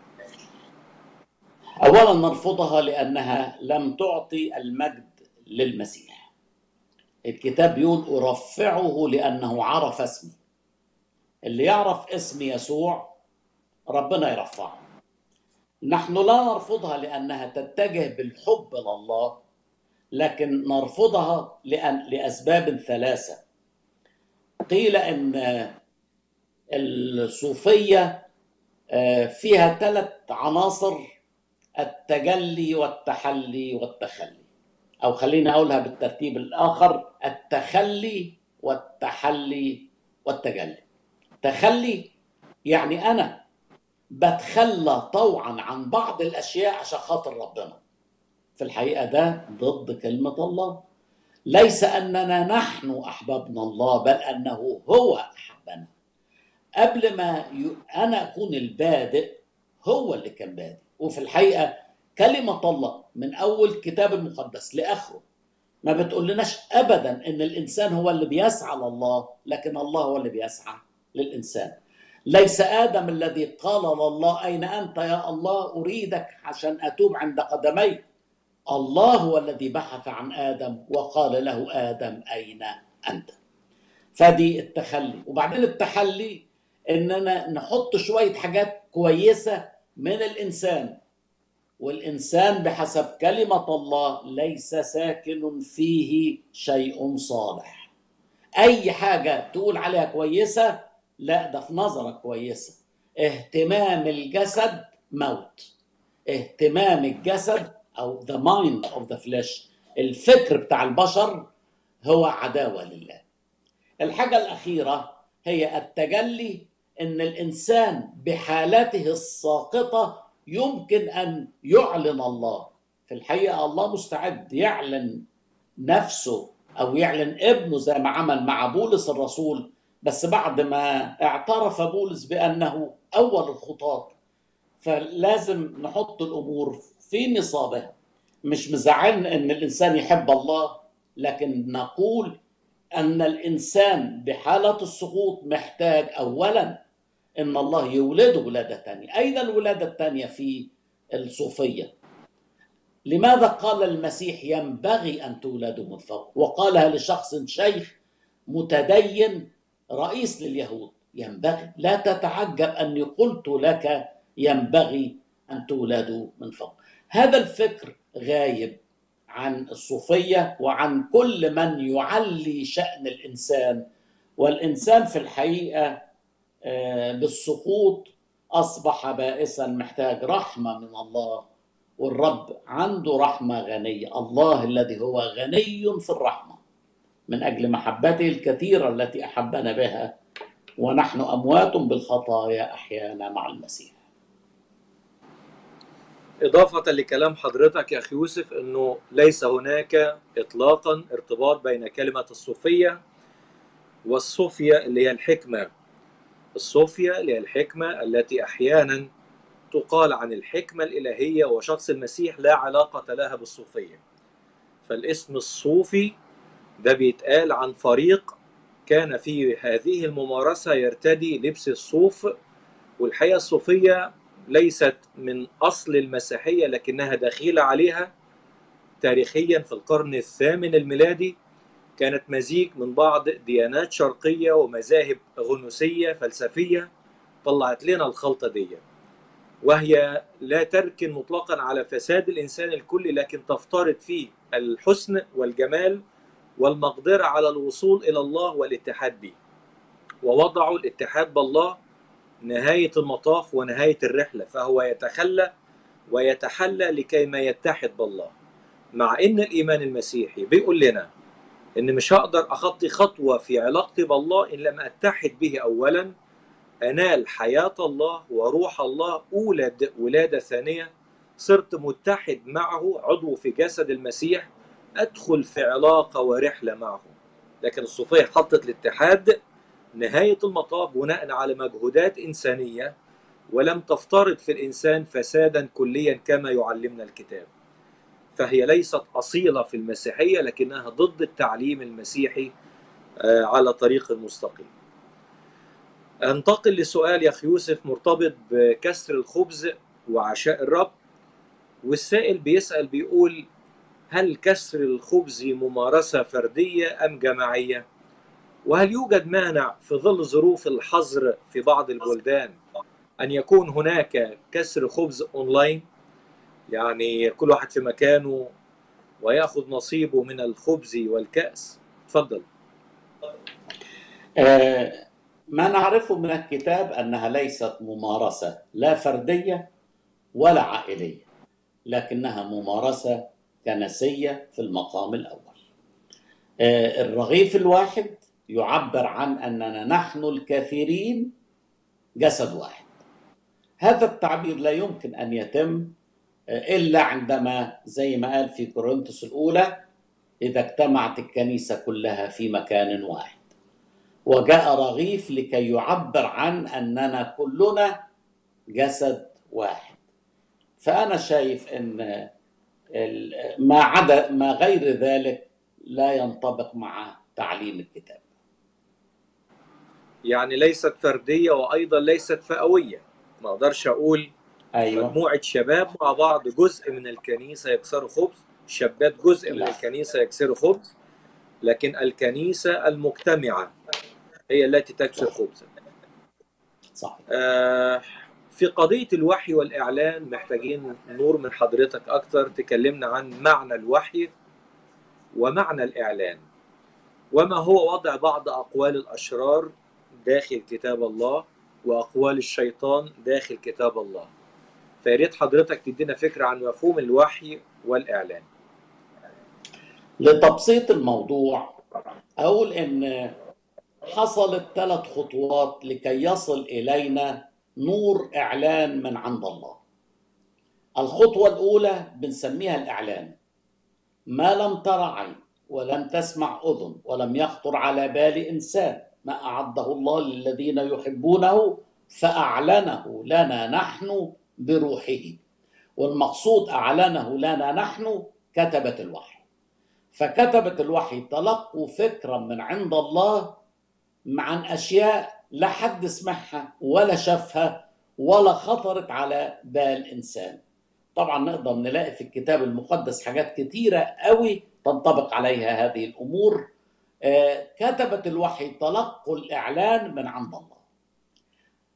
اولا نرفضها لأنها لم تعطي المجد للمسيح. الكتاب يقول أرفعه لأنه عرف اسمي اللي يعرف اسم يسوع ربنا يرفعه. نحن لا نرفضها لأنها تتجه بالحب لله لكن نرفضها لأن لأسباب ثلاثة. قيل إن الصوفية فيها ثلاث عناصر التجلي والتحلي والتخلي. أو خليني أقولها بالترتيب الآخر التخلي والتحلي والتجلي. تخلي يعني أنا بتخلى طوعا عن بعض الأشياء عشان خاطر ربنا. في الحقيقة ده ضد كلمة الله. ليس أننا نحن أحببنا الله بل أنه هو أحبنا. قبل ما. أنا أكون البادئ هو اللي كان بادئ. وفي الحقيقة كلمة الله من أول الكتاب المقدس لآخره ما بتقولناش ابدا إن الإنسان هو اللي بيسعى لله لكن الله هو اللي بيسعى للإنسان. ليس آدم الذي قال لله أين أنت يا الله؟ أريدك عشان أتوب عند قدميك. الله هو الذي بحث عن آدم وقال له آدم أين أنت؟ فدي التخلي. وبعدين التحلي إننا نحط شوية حاجات كويسة من الإنسان والإنسان بحسب كلمة الله ليس ساكن فيه شيء صالح. أي حاجة تقول عليها كويسة لا ده في نظرك كويسة. اهتمام الجسد موت. اهتمام الجسد أو the mind of the flesh الفكر بتاع البشر هو عداوة لله. الحاجة الأخيرة هي التجلي إن الإنسان بحالته الساقطة يمكن أن يعلن الله. في الحقيقة الله مستعد يعلن نفسه أو يعلن ابنه زي ما عمل مع بولس الرسول. بس بعد ما اعترف بولس بأنه أول الخطاة فلازم نحط الأمور في نصابها مش مزعلنا إن الإنسان يحب الله لكن نقول أن الإنسان بحالة السقوط محتاج اولا إن الله يولده ولادة ثانية أين الولادة الثانية في الصوفية؟ لماذا قال المسيح ينبغي أن تولدوا من فوق؟ وقالها لشخص شيخ متدين رئيس لليهود. ينبغي. لا تتعجب أني قلت لك ينبغي أن تولدوا من فوق. هذا الفكر غايب عن الصوفية وعن كل من يعلي شأن الإنسان. والإنسان في الحقيقة بالسقوط أصبح بائسا محتاج رحمة من الله. والرب عنده رحمة غنية. الله الذي هو غني في الرحمة. من أجل محبته الكثيرة التي أحبنا بها ونحن أموات بالخطايا أحيانا مع المسيح. إضافة لكلام حضرتك يا أخي يوسف أنه ليس هناك إطلاقا ارتباط بين كلمة الصوفية والصوفية اللي هي الحكمة. الصوفية اللي هي الحكمة التي أحيانا تقال عن الحكمة الإلهية وشخص المسيح لا علاقة لها بالصوفية. فالاسم الصوفي ده بيتقال عن فريق كان في هذه الممارسة يرتدي لبس الصوف والحقيقة الصوفية ليست من أصل المسيحية لكنها دخيلة عليها تاريخيا في القرن الثامن الميلادي. كانت مزيج من بعض ديانات شرقية ومذاهب غنوسية فلسفية طلعت لنا الخلطة دي. وهي لا تركن مطلقا على فساد الإنسان الكلي لكن تفترض فيه الحسن والجمال والمقدرة على الوصول إلى الله والاتحاد به. ووضعوا الاتحاد بالله نهاية المطاف ونهاية الرحلة فهو يتخلى ويتحلى لكي ما يتحد بالله. مع إن الإيمان المسيحي بيقول لنا إن مش هقدر أخطي خطوة في علاقتي بالله إن لم أتحد به اولا أنال حياة الله وروح الله اولد ولادة ثانية صرت متحد معه عضو في جسد المسيح أدخل في علاقة ورحلة معه. لكن الصوفية حطت الاتحاد نهاية المطاف بناء على مجهودات إنسانية ولم تفترض في الإنسان فسادا كليا كما يعلمنا الكتاب فهي ليست أصيلة في المسيحية لكنها ضد التعليم المسيحي على طريق المستقيم. أنتقل لسؤال يا أخي يوسف مرتبط بكسر الخبز وعشاء الرب والسائل بيسأل بيقول هل كسر الخبز ممارسة فردية أم جماعية؟ وهل يوجد مانع في ظل ظروف الحظر في بعض البلدان أن يكون هناك كسر خبز أونلاين؟ يعني كل واحد في مكانه ويأخذ نصيبه من الخبز والكأس. تفضل. آه ما نعرفه من الكتاب أنها ليست ممارسة لا فردية ولا عائلية لكنها ممارسة كنسية في المقام الأول. آه الرغيف الواحد يعبر عن أننا نحن الكثيرين جسد واحد. هذا التعبير لا يمكن أن يتم إلا عندما زي ما قال في كورنثوس الأولى إذا اجتمعت الكنيسة كلها في مكان واحد. وجاء رغيف لكي يعبر عن أننا كلنا جسد واحد. فأنا شايف إن ما عدا ما غير ذلك لا ينطبق مع تعليم الكتاب. يعني ليست فردية وأيضا ليست فئوية. ما أقدرش أقول أيوه. مجموعة شباب مع بعض جزء من الكنيسة يكسروا خبز شابات جزء من. الكنيسة يكسروا خبز لكن الكنيسة المجتمعة هي التي تكسر خبزا. صح. آه، في قضية الوحي والإعلان محتاجين نور من حضرتك أكتر تكلمنا عن معنى الوحي ومعنى الإعلان. وما هو وضع بعض أقوال الأشرار داخل كتاب الله وأقوال الشيطان داخل كتاب الله. فياريت حضرتك تدينا فكرة عن مفهوم الوحي والإعلان. لتبسيط الموضوع أقول إن حصلت ثلاث خطوات لكي يصل إلينا نور إعلان من عند الله. الخطوة الأولى بنسميها الإعلان. ما لم تر عين ولم تسمع أذن ولم يخطر على بال إنسان. ما أعده الله للذين يحبونه فأعلنه لنا نحن بروحه. والمقصود أعلنه لنا نحن كتبة الوحي. فكتبة الوحي تلقوا فكرا من عند الله عن أشياء لا حد سمعها ولا شافها ولا خطرت على بال إنسان طبعا نقدر نلاقي في الكتاب المقدس حاجات كتيرة قوي تنطبق عليها هذه الأمور. كتبة الوحي تلقوا الإعلان من عند الله.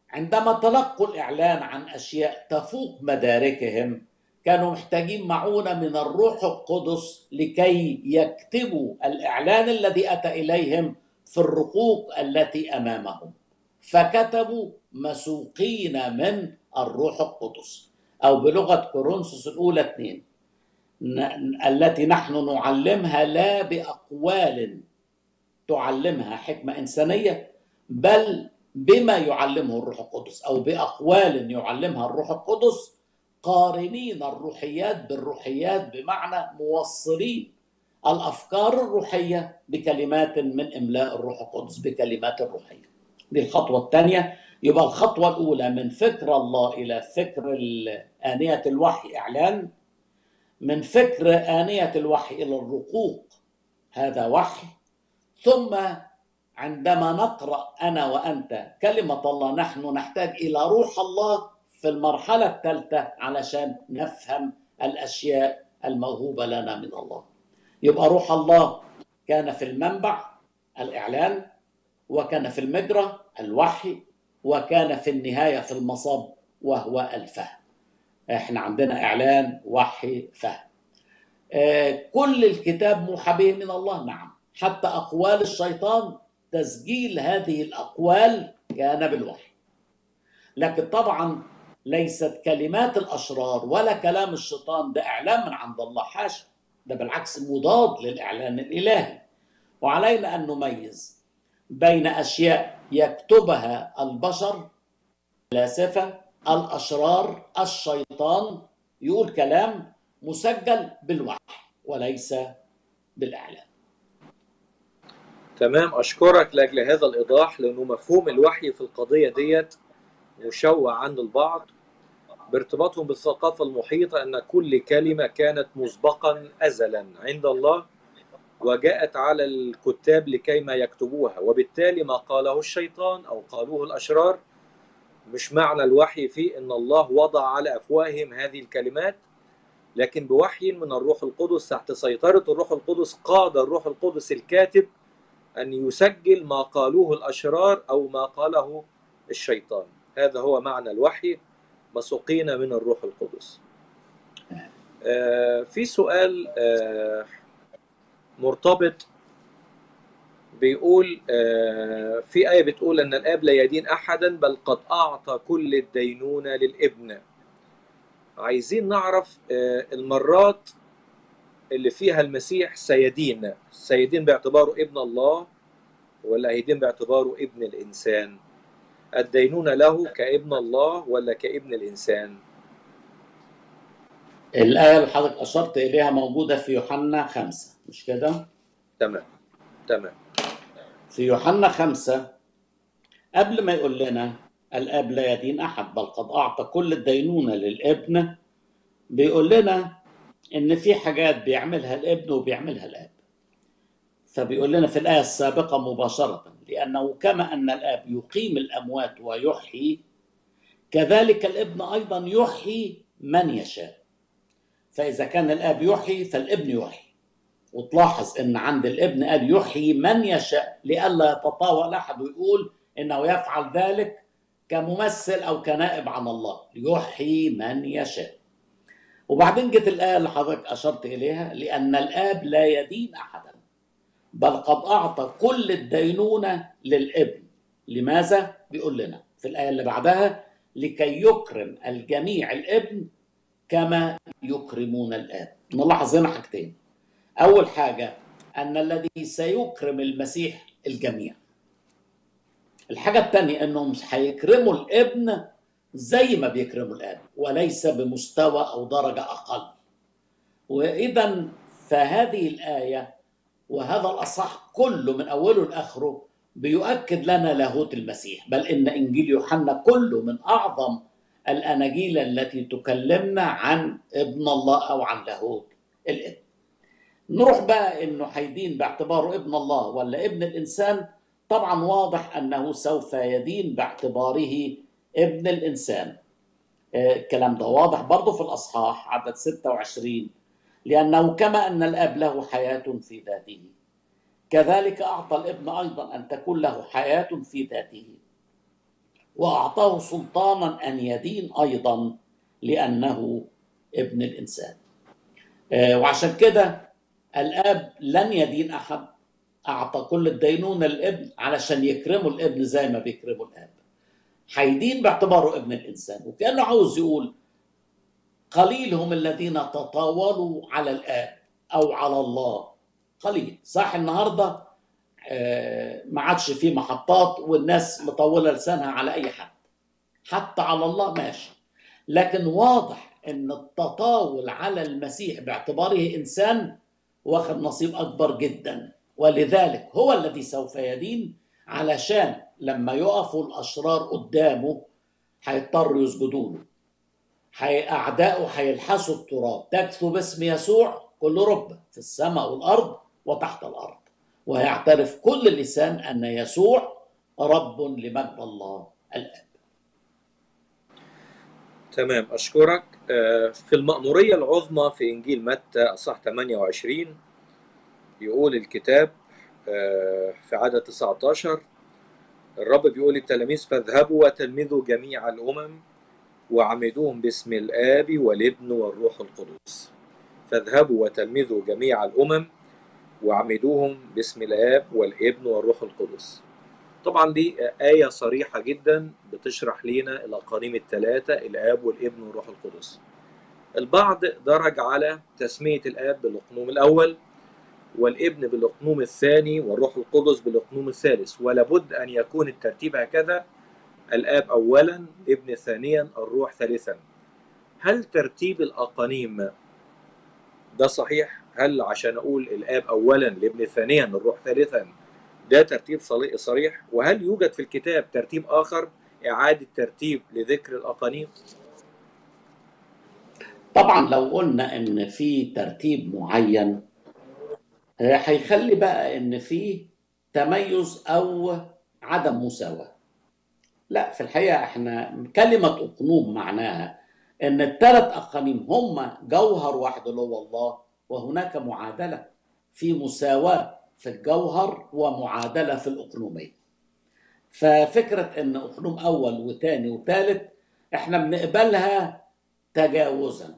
عندما تلقوا الإعلان عن أشياء تفوق مداركهم كانوا محتاجين معونة من الروح القدس لكي يكتبوا الإعلان الذي أتى إليهم في الرقوق التي أمامهم. فكتبوا مسوقين من الروح القدس. أو بلغة كورنثوس الأولى اثنين التي نحن نعلمها لا بأقوال تعلمها حكمة إنسانية بل بما يعلمه الروح القدس أو بأقوال يعلمها الروح القدس قارنين الروحيات بالروحيات بمعنى موصلين الأفكار الروحية بكلمات من إملاء الروح القدس بكلمات الروحية. دي الخطوة الثانية. يبقى الخطوة الأولى من فكر الله إلى فكر آنية الوحي إعلان. من فكر آنية الوحي إلى الرقوق هذا وحي. ثم عندما نقرأ أنا وأنت كلمة الله نحن نحتاج إلى روح الله في المرحلة الثالثة علشان نفهم الأشياء الموهوبة لنا من الله. يبقى روح الله كان في المنبع الإعلان وكان في المجرى الوحي وكان في النهاية في المصب وهو الفهم. إحنا عندنا إعلان وحي فهم. آه، كل الكتاب موحى به من الله؟ نعم. حتى أقوال الشيطان تسجيل هذه الأقوال كان بالوحي لكن طبعا ليست كلمات الأشرار ولا كلام الشيطان ده إعلان من عند الله حاشا. ده بالعكس مضاد للإعلان الإلهي. وعلينا أن نميز بين أشياء يكتبها البشر الفلاسفة الأشرار الشيطان. يقول كلام مسجل بالوحي وليس بالإعلان. تمام؟ أشكرك لأجل هذا الإيضاح لأنه مفهوم الوحي في القضية ديت مشوع عند البعض. بارتباطهم بالثقافة المحيطة أن كل كلمة كانت مسبقا ازلا عند الله وجاءت على الكتاب لكي ما يكتبوها وبالتالي ما قاله الشيطان أو قالوه الأشرار مش معنى الوحي فيه أن الله وضع على أفواههم هذه الكلمات لكن بوحي من الروح القدس تحت سيطرة الروح القدس قاد الروح القدس الكاتب أن يسجل ما قالوه الأشرار أو ما قاله الشيطان. هذا هو معنى الوحي مسوقين من الروح القدس. آه، في سؤال آه، مرتبط بيقول آه، في آية بتقول أن الآب لا يدين أحدا بل قد أعطى كل الدينونة للابن. عايزين نعرف المرات اللي فيها المسيح سيدين. سيدين باعتباره ابن الله ولا هيدين باعتباره ابن الإنسان. الدينونة له كابن الله ولا كابن الإنسان؟ الآية اللي حضرتك أشرت إليها موجودة في يوحنا خمسة مش كده؟ تمام تمام. في يوحنا خمسة قبل ما يقول لنا الآب لا يدين أحد بل قد أعطى كل الدينونة للابن بيقول لنا إن في حاجات بيعملها الابن وبيعملها الآب. فبيقول لنا في الآية السابقة مباشرة لأنه كما أن الآب يقيم الأموات ويحيي كذلك الابن أيضا يحيي من يشاء. فإذا كان الآب يحيي فالابن يحيي. وتلاحظ إن عند الابن قال يحيي من يشاء لئلا يتطاول أحد ويقول إنه يفعل ذلك كممثل أو كنائب عن الله. يحيي من يشاء. وبعدين جت الآية اللي حضرتك أشرت إليها لأن الآب لا يدين أحدا بل قد أعطى كل الدينونة للابن. لماذا؟ بيقول لنا في الآية اللي بعدها لكي يكرم الجميع الابن كما يكرمون الآب. نلاحظ هنا حاجتين. أول حاجة أن الذي سيكرم المسيح الجميع. الحاجة الثانية أنهم هيكرموا الابن زي ما بيكرموا الآب وليس بمستوى أو درجة أقل. وإذا فهذه الآية وهذا الأصح كله من أوله لآخره بيؤكد لنا لاهوت المسيح. بل إن إنجيل يوحنا كله من أعظم الأناجيل التي تكلمنا عن ابن الله أو عن لاهوت الابن نروح بقى إنه هيدين باعتباره ابن الله ولا ابن الإنسان. طبعا واضح أنه سوف يدين باعتباره ابن الإنسان. آه، الكلام ده واضح برضه في الأصحاح عدد 26 لأنه كما أن الأب له حياة في ذاته. كذلك أعطى الابن أيضا أن تكون له حياة في ذاته. وأعطاه سلطانا أن يدين أيضا لأنه ابن الإنسان. آه، وعشان كده الأب لن يدين أحد. أعطى كل الدينونه للابن علشان يكرموا الابن زي ما بيكرموا الآب. هيدين باعتباره ابن الإنسان وكأنه عاوز يقول قليل هم الذين تطاولوا على الاب أو على الله. قليل. صح النهارده آه، ما عادش في محطات والناس مطولة لسانها على أي حد. حتى على الله ماشي. لكن واضح إن التطاول على المسيح باعتباره إنسان واخد نصيب أكبر جدا. ولذلك هو الذي سوف يدين علشان لما يقفوا الأشرار قدامه هيضطروا يسجدوا له. حي... اعدائه هيلحسوا التراب. تكثو باسم يسوع كل ركبه في السماء والأرض وتحت الأرض. ويعترف كل لسان أن يسوع رب لمجد الله الآب. تمام أشكرك. آه، في المأمورية العظمى في إنجيل متى أصح 28 يقول الكتاب آه، في عدد 19 الرب بيقول للتلاميذ فاذهبوا وتلمذوا جميع الأمم وعمدوهم باسم الآب والابن والروح القدس. فاذهبوا وتلمذوا جميع الأمم وعمدوهم باسم الآب والابن والروح القدس. طبعا دي آية صريحة جدا بتشرح لنا الأقانيم الثلاثة الآب والابن والروح القدس. البعض درج على تسمية الآب بالأقنوم الأول والابن بالأقنوم الثاني والروح القدس بالأقنوم الثالث. ولابد أن يكون الترتيب هكذا. الآب أولا ابن ثانيا الروح ثالثا. هل ترتيب الأقانيم ده صحيح؟ هل عشان أقول الآب أولا الابن ثانيا الروح ثالثا ده ترتيب صريح؟ وهل يوجد في الكتاب ترتيب آخر؟ إعادة ترتيب لذكر الأقانيم؟ طبعا لو قلنا إن في ترتيب معين هيخلي بقى إن في تميز أو عدم مساواة. لا في الحقيقة إحنا كلمة اقنوم معناها إن الثلاث أقانيم هم جوهر واحد اللي هو الله وهناك معادلة في مساواة في الجوهر ومعادلة في الأقنومية. ففكرة إن أقنوم أول وثاني وثالث إحنا بنقبلها تجاوزا.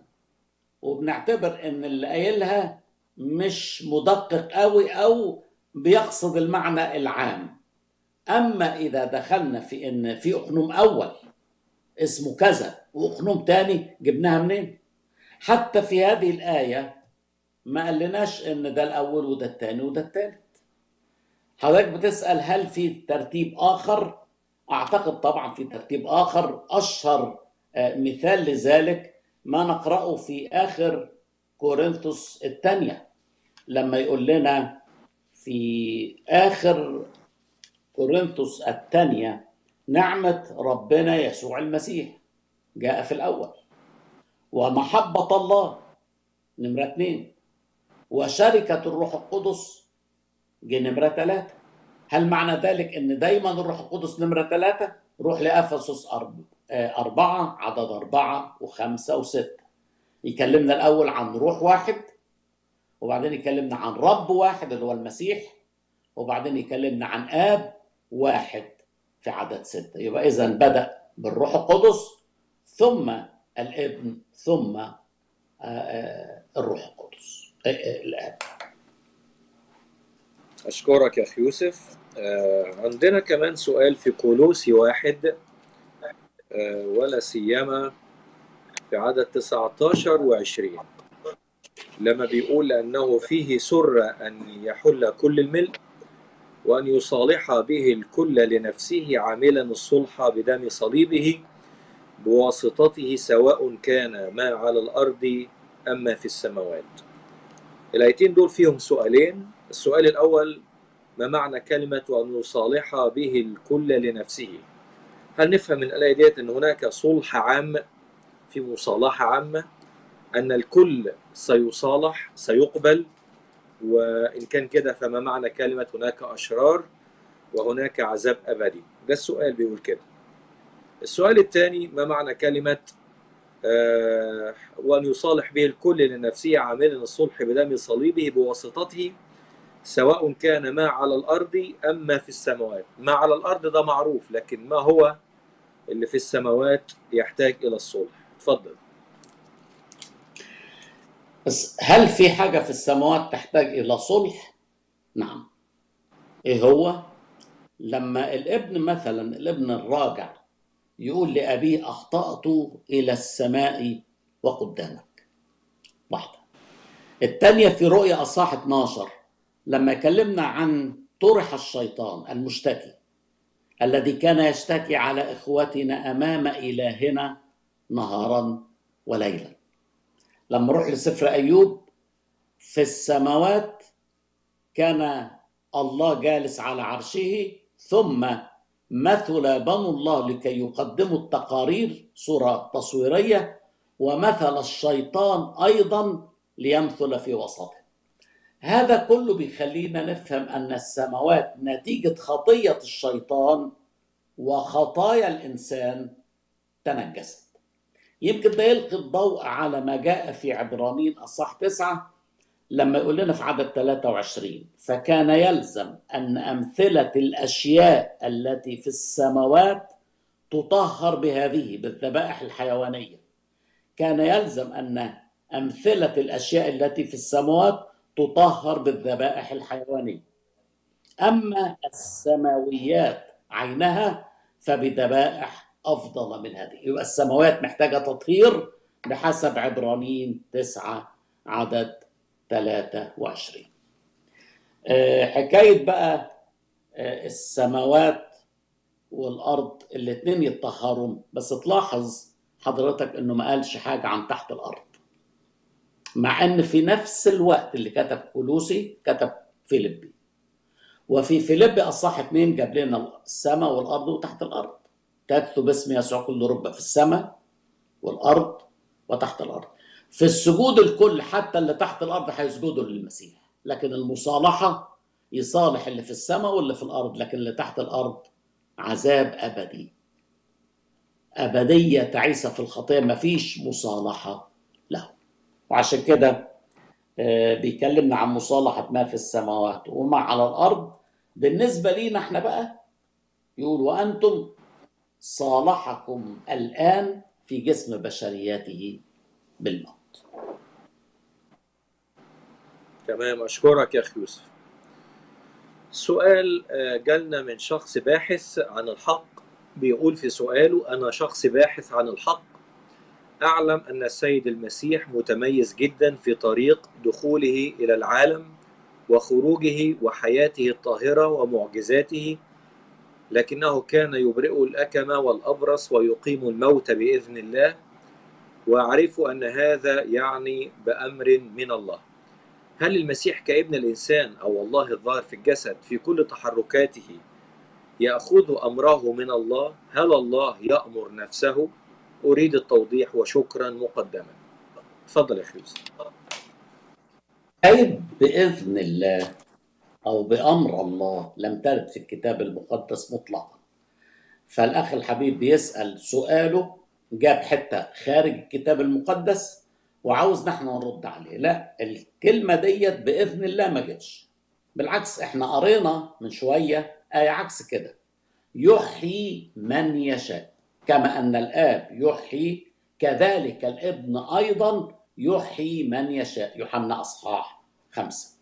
وبنعتبر إن اللي قايلها مش مدقق قوي أو بيقصد المعنى العام. أما إذا دخلنا في إن في أقنوم أول اسمه كذا وأقنوم تاني جبناها منين؟ حتى في هذه الآية ما قالناش إن ده الأول وده الثاني وده الثالث حضرتك بتسأل هل في ترتيب آخر؟ أعتقد طبعا في ترتيب آخر. أشهر آه، مثال لذلك ما نقرأه في آخر كورنثوس الثانية. لما يقول لنا في آخر كورنثوس الثانية نعمة ربنا يسوع المسيح جاء في الأول. ومحبة الله نمرة اثنين وشركة الروح القدس جه نمرة ثلاثة هل معنى ذلك إن دايما الروح القدس نمرة ثلاثة روح لأفسس آه، أربعة عدد أربعة وخمسة وستة. يكلمنا الأول عن روح واحد. وبعدين يكلمنا عن رب واحد اللي هو المسيح وبعدين يكلمنا عن آب واحد في عدد ستة. يبقى إذا بدأ بالروح القدس ثم الابن ثم آه، آه، الروح القدس. آه، الآب. أشكرك يا أخي يوسف عندنا كمان سؤال في كولوسي واحد ولا سيما في عدد 19 و20 لما بيقول أنه فيه سر أن يحل كل الملء وأن يصالح به الكل لنفسه عاملا الصلح بدم صليبه بواسطته سواء كان ما على الأرض أما في السماوات. الآيتين دول فيهم سؤالين. السؤال الأول ما معنى كلمة وأن يصالح به الكل لنفسه؟ هل نفهم من الآية ديت أن هناك صلح عام في مصالحة عامة؟ أن الكل سيصالح سيقبل وإن كان كده فما معنى كلمة هناك أشرار وهناك عذاب أبدي؟ ده السؤال بيقول كده. السؤال الثاني ما معنى كلمة آه، وأن يصالح به الكل لنفسه عاملا الصلح بدم صليبه بواسطته سواء كان ما على الأرض أم ما في السماوات. ما على الأرض ده معروف لكن ما هو اللي في السماوات يحتاج إلى الصلح؟ اتفضل. بس هل في حاجة في السماوات تحتاج إلى صلح؟ نعم. إيه هو؟ لما الابن مثلا الابن الراجع يقول لأبيه أخطأت إلى السماء وقدامك. واحدة. الثانية في رؤيا أصحاح 12 لما كلمنا عن طرح الشيطان المشتكي الذي كان يشتكي على إخوتنا أمام إلهنا نهارا وليلا. لما نروح لسفر أيوب في السماوات كان الله جالس على عرشه ثم مثل بنو الله لكي يقدموا التقارير صوره تصويريه ومثل الشيطان أيضا ليمثل في وسطه. هذا كله بيخلينا نفهم أن السماوات نتيجة خطية الشيطان وخطايا الإنسان تنجست. يمكن ده يلقي الضوء على ما جاء في عبرانيين اصح تسعة لما يقول لنا في عدد 23 فكان يلزم أن أمثلة الأشياء التي في السماوات تطهر بهذه بالذبائح الحيوانية. كان يلزم أن أمثلة الأشياء التي في السماوات تطهر بالذبائح الحيوانية. أما السماويات عينها فبذبائح أفضل من هذه. يبقى السماوات محتاجة تطهير بحسب عبرانيين تسعة عدد 23 آه، حكاية بقى آه، السماوات والأرض الاثنين يتطهروا بس تلاحظ حضرتك إنه ما قالش حاجة عن تحت الأرض. مع إن في نفس الوقت اللي كتب كولوسي كتب فيليبي. وفي فيليبي اصح اتنين جاب لنا السماء والأرض وتحت الأرض. تكتب اسم يسوع كل ركبه في السماء والأرض وتحت الأرض. في السجود الكل حتى اللي تحت الأرض هيسجدوا للمسيح. لكن المصالحة يصالح اللي في السماء واللي في الأرض لكن اللي تحت الأرض عذاب أبدي. أبدية تعيس في الخطيه مفيش مصالحة له. وعشان كده آه، بيكلمنا عن مصالحة ما في السماوات. وما على الأرض. بالنسبة لينا إحنا بقى يقول وأنتم صالحكم الآن في جسم بشرياته بالموت. تمام أشكرك يا أخي يوسف. سؤال آه، جالنا من شخص باحث عن الحق. بيقول في سؤاله أنا شخص باحث عن الحق. أعلم أن السيد المسيح متميز جدا في طريق دخوله إلى العالم وخروجه وحياته الطاهرة ومعجزاته لكنه كان يبرئ الأكمة والأبرص ويقيم الموت بإذن الله وأعرف أن هذا يعني بأمر من الله. هل المسيح كابن الإنسان أو الله الظاهر في الجسد في كل تحركاته يأخذ أمره من الله؟ هل الله يأمر نفسه؟ أريد التوضيح وشكرا مقدما. تفضل يا يوسف أي بإذن الله أو بأمر الله لم ترد في الكتاب المقدس مطلقا. فالأخ الحبيب بيسأل سؤاله جاب حتة خارج الكتاب المقدس وعاوز نحن نرد عليه. لا الكلمة ديت بإذن الله ما جتش. بالعكس إحنا قرينا من شوية آية عكس كده. يحيي من يشاء. كما أن الآب يحيي كذلك الابن أيضا يحيي من يشاء. يوحنا أصحاح خمسة.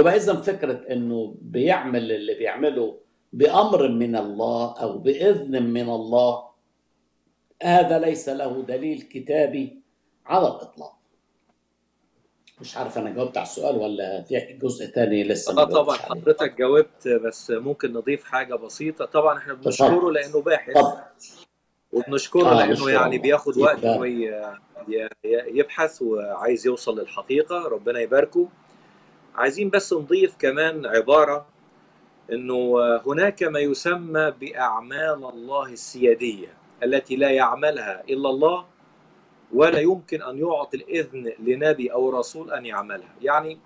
يبقى إذا فكرة إنه بيعمل اللي بيعمله بأمر من الله أو بإذن من الله هذا ليس له دليل كتابي على الإطلاق. مش عارف أنا جاوبت على السؤال ولا في جزء تاني لسه آه طبعا. حضرتك جاوبت بس ممكن نضيف حاجة بسيطة. طبعا إحنا بنشكره. لأنه باحث. طب وبنشكره آه، نشكره. يعني بياخد وقت يبقى- وي- ي- يبحث وعايز يوصل للحقيقة. ربنا يباركه. عايزين بس نضيف كمان عبارة إنه هناك ما يسمى بأعمال الله السيادية التي لا يعملها إلا الله ولا يمكن أن يعطي الإذن لنبي أو رسول أن يعملها. يعني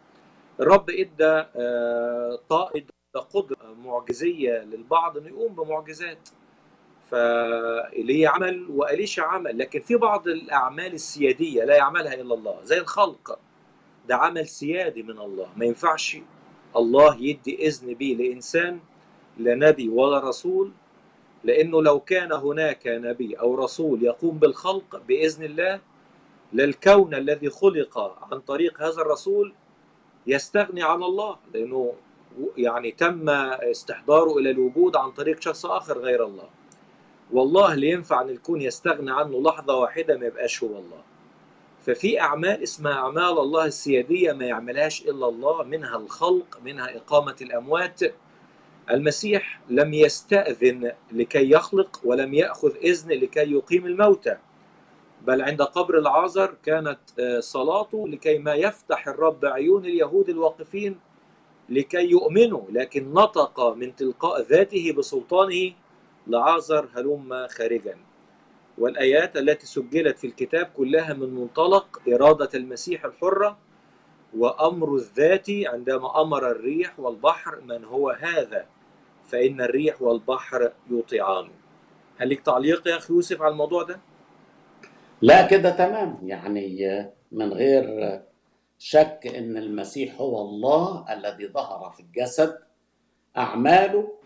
الرب إدى آه، طائد قدرة معجزية للبعض إنه يقوم بمعجزات. فإيليا عمل وإليشا عمل؟ لكن في بعض الأعمال السيادية لا يعملها إلا الله زي الخلق. ده عمل سيادي من الله. ما ينفعش الله يدي إذن به لإنسان لا نبي ولا رسول لأنه لو كان هناك نبي أو رسول يقوم بالخلق بإذن الله للكون الذي خلق عن طريق هذا الرسول يستغني عن الله لأنه يعني تم استحضاره إلى الوجود عن طريق شخص آخر غير الله. والله اللي ينفع أن الكون يستغنى عنه لحظة واحدة ما يبقاش هو الله. ففي أعمال اسمها أعمال الله السيادية ما يعملهاش إلا الله منها الخلق منها إقامة الأموات. المسيح لم يستأذن لكي يخلق ولم يأخذ إذن لكي يقيم الموتى بل عند قبر العازر كانت صلاته لكي ما يفتح الرب عيون اليهود الواقفين لكي يؤمنوا لكن نطق من تلقاء ذاته بسلطانه لعازر هلم خارجا. والآيات التي سجلت في الكتاب كلها من منطلق إرادة المسيح الحرة وأمر الذاتي عندما أمر الريح والبحر من هو هذا فإن الريح والبحر يطيعان هل لك تعليق يا أخي يوسف على الموضوع ده؟ لا كده تمام يعني من غير شك إن المسيح هو الله الذي ظهر في الجسد أعماله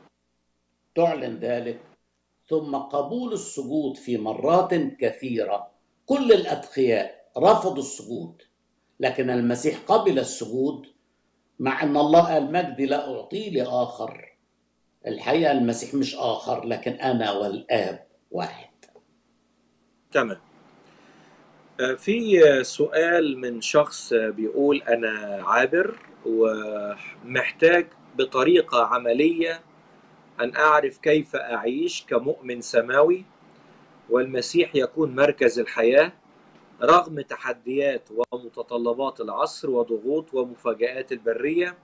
تعلن ذلك ثم قبول السجود في مرات كثيرة. كل الاتقياء رفضوا السجود. لكن المسيح قبل السجود مع أن الله قال مجدي لا اعطيه لآخر. الحقيقة المسيح مش آخر لكن أنا والآب واحد. تمام. آه، في سؤال من شخص بيقول أنا عابر ومحتاج بطريقة عملية أن أعرف كيف أعيش كمؤمن سماوي والمسيح يكون مركز الحياة رغم تحديات ومتطلبات العصر وضغوط ومفاجآت البرية.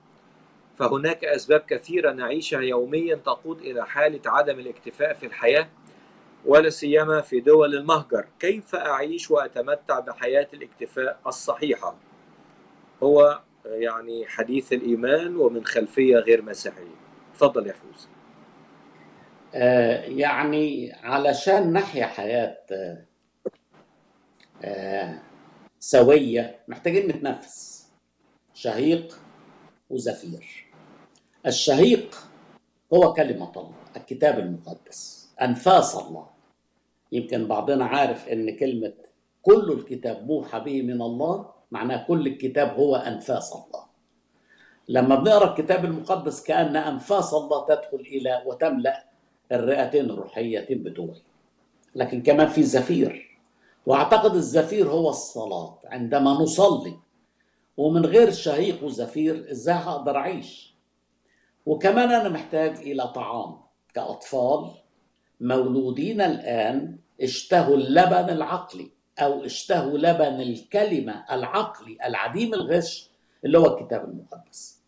فهناك أسباب كثيرة نعيشها يوميا تقود إلى حالة عدم الاكتفاء في الحياة ولا سيما في دول المهجر. كيف أعيش وأتمتع بحياة الاكتفاء الصحيحة؟ هو يعني حديث الإيمان ومن خلفية غير مسيحية. تفضل يا فوز. آه، يعني علشان نحيا حياة آه، آه، سوية محتاجين نتنفس شهيق وزفير. الشهيق هو كلمة الله الكتاب المقدس أنفاس الله. يمكن بعضنا عارف إن كلمة كل الكتاب موحى به من الله معناه كل الكتاب هو أنفاس الله. لما بنقرأ الكتاب المقدس كأن أنفاس الله تدخل إلى وتملأ الرئتين الروحيتين بتوعي. لكن كمان في زفير. وأعتقد الزفير هو الصلاة. عندما نصلي ومن غير شهيق وزفير إزاي هقدر أعيش؟ وكمان أنا محتاج إلى طعام. كأطفال مولودين الآن اشتهوا اللبن العقلي أو اشتهوا لبن الكلمة العقلي العديم الغش اللي هو الكتاب المقدس.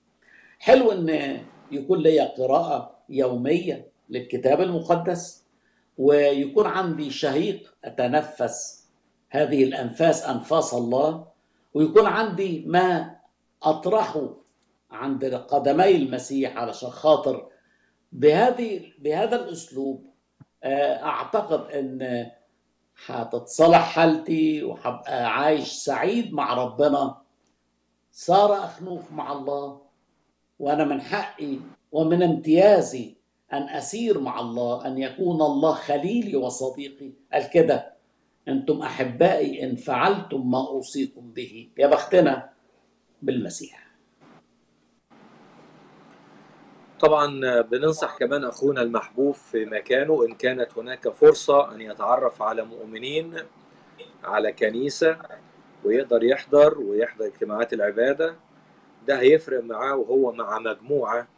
حلو إن يكون لي قراءة يومية للكتاب المقدس ويكون عندي شهيق أتنفس هذه الأنفاس أنفاس الله ويكون عندي ما أطرحه عند قدمي المسيح علشان خاطر بهذه بهذا الأسلوب آه، أعتقد إن هتتصلح حالتي وهبقى عايش سعيد مع ربنا. صار اخنوخ مع الله وأنا من حقي ومن امتيازي أن أسير مع الله أن يكون الله خليلي وصديقي. قال كده أنتم أحبائي إن فعلتم ما أوصيكم به. يا بختنا بالمسيح. طبعا بننصح كمان أخونا المحبوب في مكانه إن كانت هناك فرصة أن يتعرف على مؤمنين على كنيسة ويقدر يحضر ويحضر اجتماعات العبادة. ده هيفرق معاه وهو مع مجموعة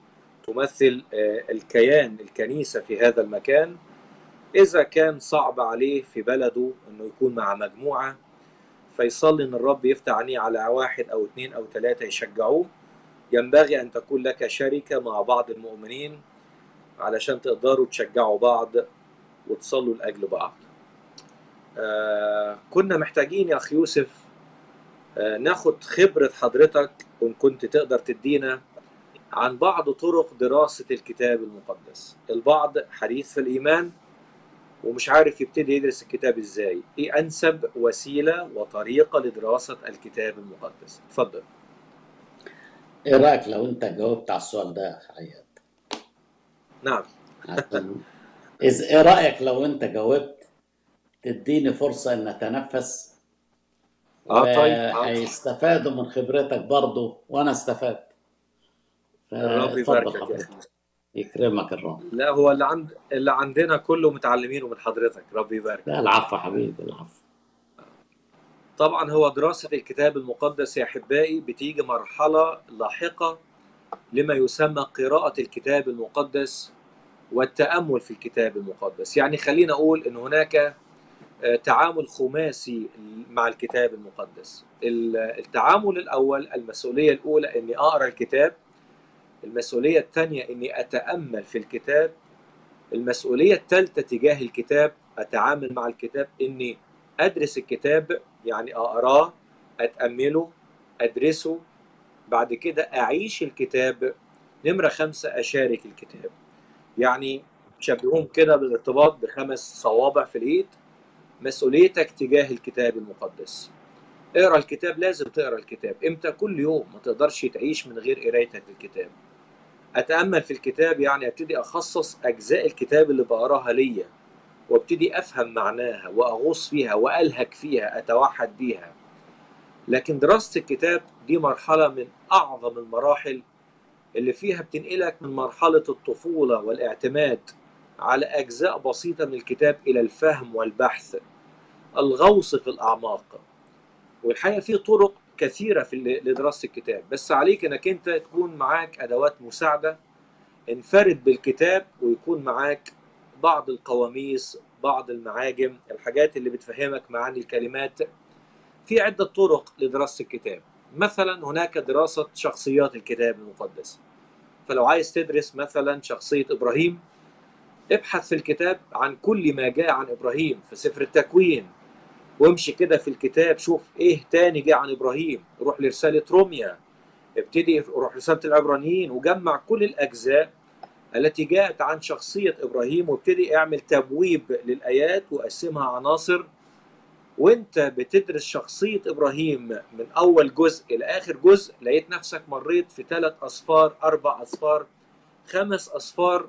تمثل آه، الكيان الكنيسة في هذا المكان. إذا كان صعب عليه في بلده أنه يكون مع مجموعة فيصلي أن الرب يفتح عينيه على واحد أو اثنين أو ثلاثة يشجعوه. ينبغي أن تكون لك شركة مع بعض المؤمنين علشان تقدروا تشجعوا بعض وتصلوا لأجل بعض. آه كنا محتاجين يا أخي يوسف آه ناخد خبرة حضرتك وإن كنت تقدر تدينا. عن بعض طرق دراسة الكتاب المقدس. البعض حديث في الإيمان ومش عارف يبتدي يدرس الكتاب إزاي. إيه أنسب وسيلة وطريقة لدراسة الكتاب المقدس؟ اتفضل. إيه رأيك لو أنت جاوبت على السؤال ده يا حيات نعم. إذ إيه رأيك لو أنت جاوبت تديني فرصة إن أتنفس؟ آه طيب آه. هيستفادوا من خبرتك برضه وأنا استفدت. الرب يباركك يا. يكرمك الرب. لا هو اللي عند اللي عندنا كله متعلمينه من حضرتك. رب يبارك لا العفو حبيبي العفو. طبعا هو دراسة الكتاب المقدس يا أحبائي بتيجي مرحلة لاحقة لما يسمى قراءة الكتاب المقدس والتأمل في الكتاب المقدس. يعني خلينا أقول أن هناك آه، تعامل خماسي مع الكتاب المقدس. ال- التعامل الأول المسؤولية الأولى أني أقرأ الكتاب المسؤولية الثانية أني أتأمل في الكتاب. المسؤولية الثالثة تجاه الكتاب أتعامل مع الكتاب إني أدرس الكتاب يعني أقراه أتأمله أدرسه بعد كده أعيش الكتاب. نمرة خمسة أشارك الكتاب. يعني شبههم كده بالارتباط بخمس صوابع في الإيد. مسؤوليتك تجاه الكتاب المقدس. اقرأ الكتاب لازم تقرأ الكتاب. إمتى؟ كل يوم. ما تقدرش تعيش من غير قرايتك للكتاب. أتأمل في الكتاب يعني أبتدي أخصص أجزاء الكتاب اللي بقراها ليا وأبتدي أفهم معناها وأغوص فيها وألهك فيها أتوحد بيها. لكن دراسة الكتاب دي مرحلة من أعظم المراحل اللي فيها بتنقلك من مرحلة الطفولة والاعتماد على أجزاء بسيطة من الكتاب إلى الفهم والبحث الغوص في الأعماق. والحقيقة في طرق كثيرة في لدراسة الكتاب. بس عليك إنك أنت تكون معاك أدوات مساعدة انفرد بالكتاب ويكون معاك بعض القواميس بعض المعاجم الحاجات اللي بتفهمك معاني الكلمات في عدة طرق لدراسة الكتاب. مثلا هناك دراسة شخصيات الكتاب المقدس فلو عايز تدرس مثلا شخصية إبراهيم ابحث في الكتاب عن كل ما جاء عن إبراهيم في سفر التكوين وامشي كده في الكتاب شوف إيه تاني جه عن إبراهيم. روح لرسالة روميا. ابتدي روح رساله العبرانيين وجمع كل الأجزاء التي جاءت عن شخصية إبراهيم وابتدي اعمل تبويب للآيات وقسمها عناصر. وانت بتدرس شخصية إبراهيم من أول جزء إلى آخر جزء لقيت نفسك مريت في ثلاث أصفار أربع أصفار خمس أصفار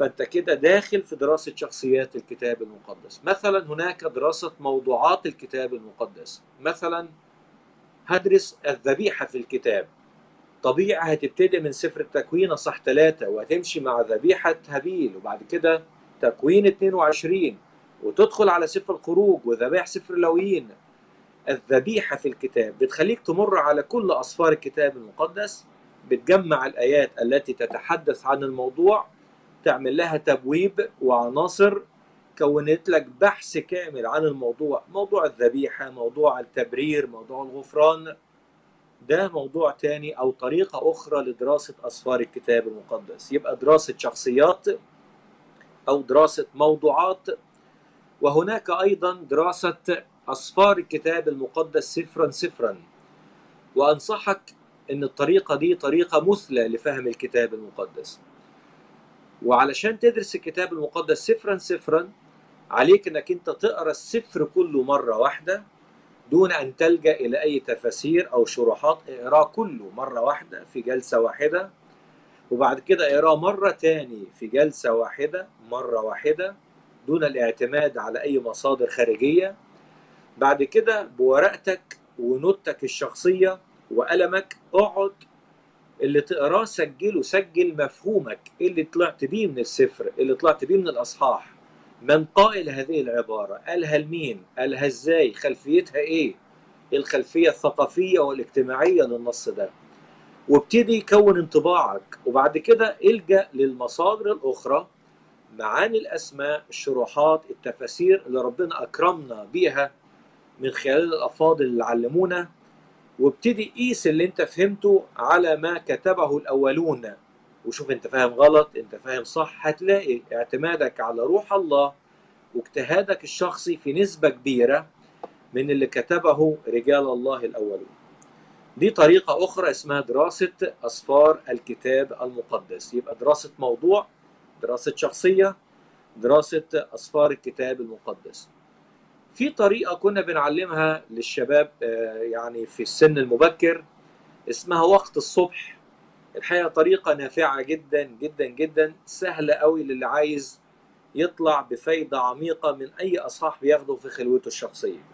فانت كده داخل في دراسة شخصيات الكتاب المقدس. مثلا هناك دراسة موضوعات الكتاب المقدس. مثلا هدرس الذبيحة في الكتاب. طبيعي هتبتدي من سفر التكوين اصح ثلاثة وهتمشي مع ذبيحة هابيل وبعد كده تكوين 22 وتدخل على سفر الخروج وذبائح سفر لويين الذبيحة في الكتاب بتخليك تمر على كل أصفار الكتاب المقدس بتجمع الآيات التي تتحدث عن الموضوع تعمل لها تبويب وعناصر كونت لك بحث كامل عن الموضوع. موضوع الذبيحة موضوع التبرير موضوع الغفران. ده موضوع تاني أو طريقة أخرى لدراسة أسفار الكتاب المقدس. يبقى دراسة شخصيات أو دراسة موضوعات. وهناك أيضا دراسة أسفار الكتاب المقدس سفرا سفرا وأنصحك أن الطريقة دي طريقة مثلى لفهم الكتاب المقدس. وعلشان تدرس الكتاب المقدس سفرا سفرا عليك إنك أنت تقرأ السفر كله مرة واحدة دون أن تلجأ إلى أي تفاسير أو شروحات. اقراه كله مرة واحدة في جلسة واحدة وبعد كده اقرأه مرة تاني في جلسة واحدة مرة واحدة دون الاعتماد على أي مصادر خارجية. بعد كده بورقتك ونوتك الشخصية وقلمك اقعد اللي تقراه سجله سجل مفهومك اللي طلعت بيه من السفر اللي طلعت بيه من الأصحاح. من قائل هذه العبارة؟ قالها لمين؟ قالها إزاي؟ خلفيتها إيه؟ الخلفية الثقافية والاجتماعية للنص ده. وابتدي يكون انطباعك وبعد كده إلجأ للمصادر الأخرى معاني الأسماء الشروحات التفاسير اللي ربنا أكرمنا بيها من خلال الأفاضل اللي علمونا. وابتدي قيس اللي انت فهمته على ما كتبه الأولون. وشوف انت فاهم غلط انت فاهم صح هتلاقي اعتمادك على روح الله واجتهادك الشخصي في نسبة كبيرة من اللي كتبه رجال الله الأولون. دي طريقة أخرى اسمها دراسة أسفار الكتاب المقدس. يبقى دراسة موضوع دراسة شخصية دراسة أسفار الكتاب المقدس. في طريقة كنا بنعلمها للشباب يعني في السن المبكر اسمها وقت الصبح. الحقيقة طريقة نافعة جدا جدا جدا سهلة قوي للي عايز يطلع بفايدة عميقة من أي أصحاح بياخده في خلوته الشخصية.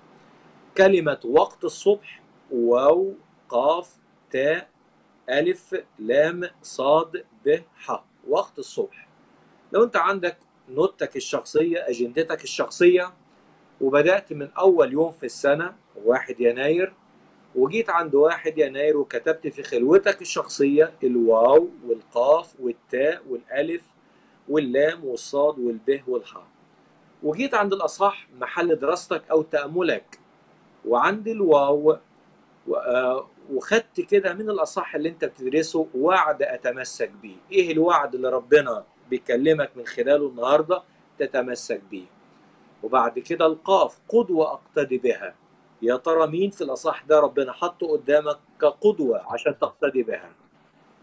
كلمة وقت الصبح واو قاف تاء ألف لام صاد ب ح. وقت الصبح. لو أنت عندك نوتك الشخصية أجندتك الشخصية وبدأت من أول يوم في السنة واحد يناير وجيت عند واحد يناير وكتبت في خلوتك الشخصية الواو والقاف والتاء والألف واللام والصاد والب والحاء. وجيت عند الأصح محل دراستك أو تأملك. وعند الواو وخدت كده من الأصح اللي أنت بتدرسه وعد أتمسك بيه. إيه الوعد اللي ربنا بيكلمك من خلاله النهاردة تتمسك بيه؟ وبعد كده القاف قدوة أقتدي بها. يا ترى مين في الأصح ده ربنا حطه قدامك كقدوة عشان تقتدي بها.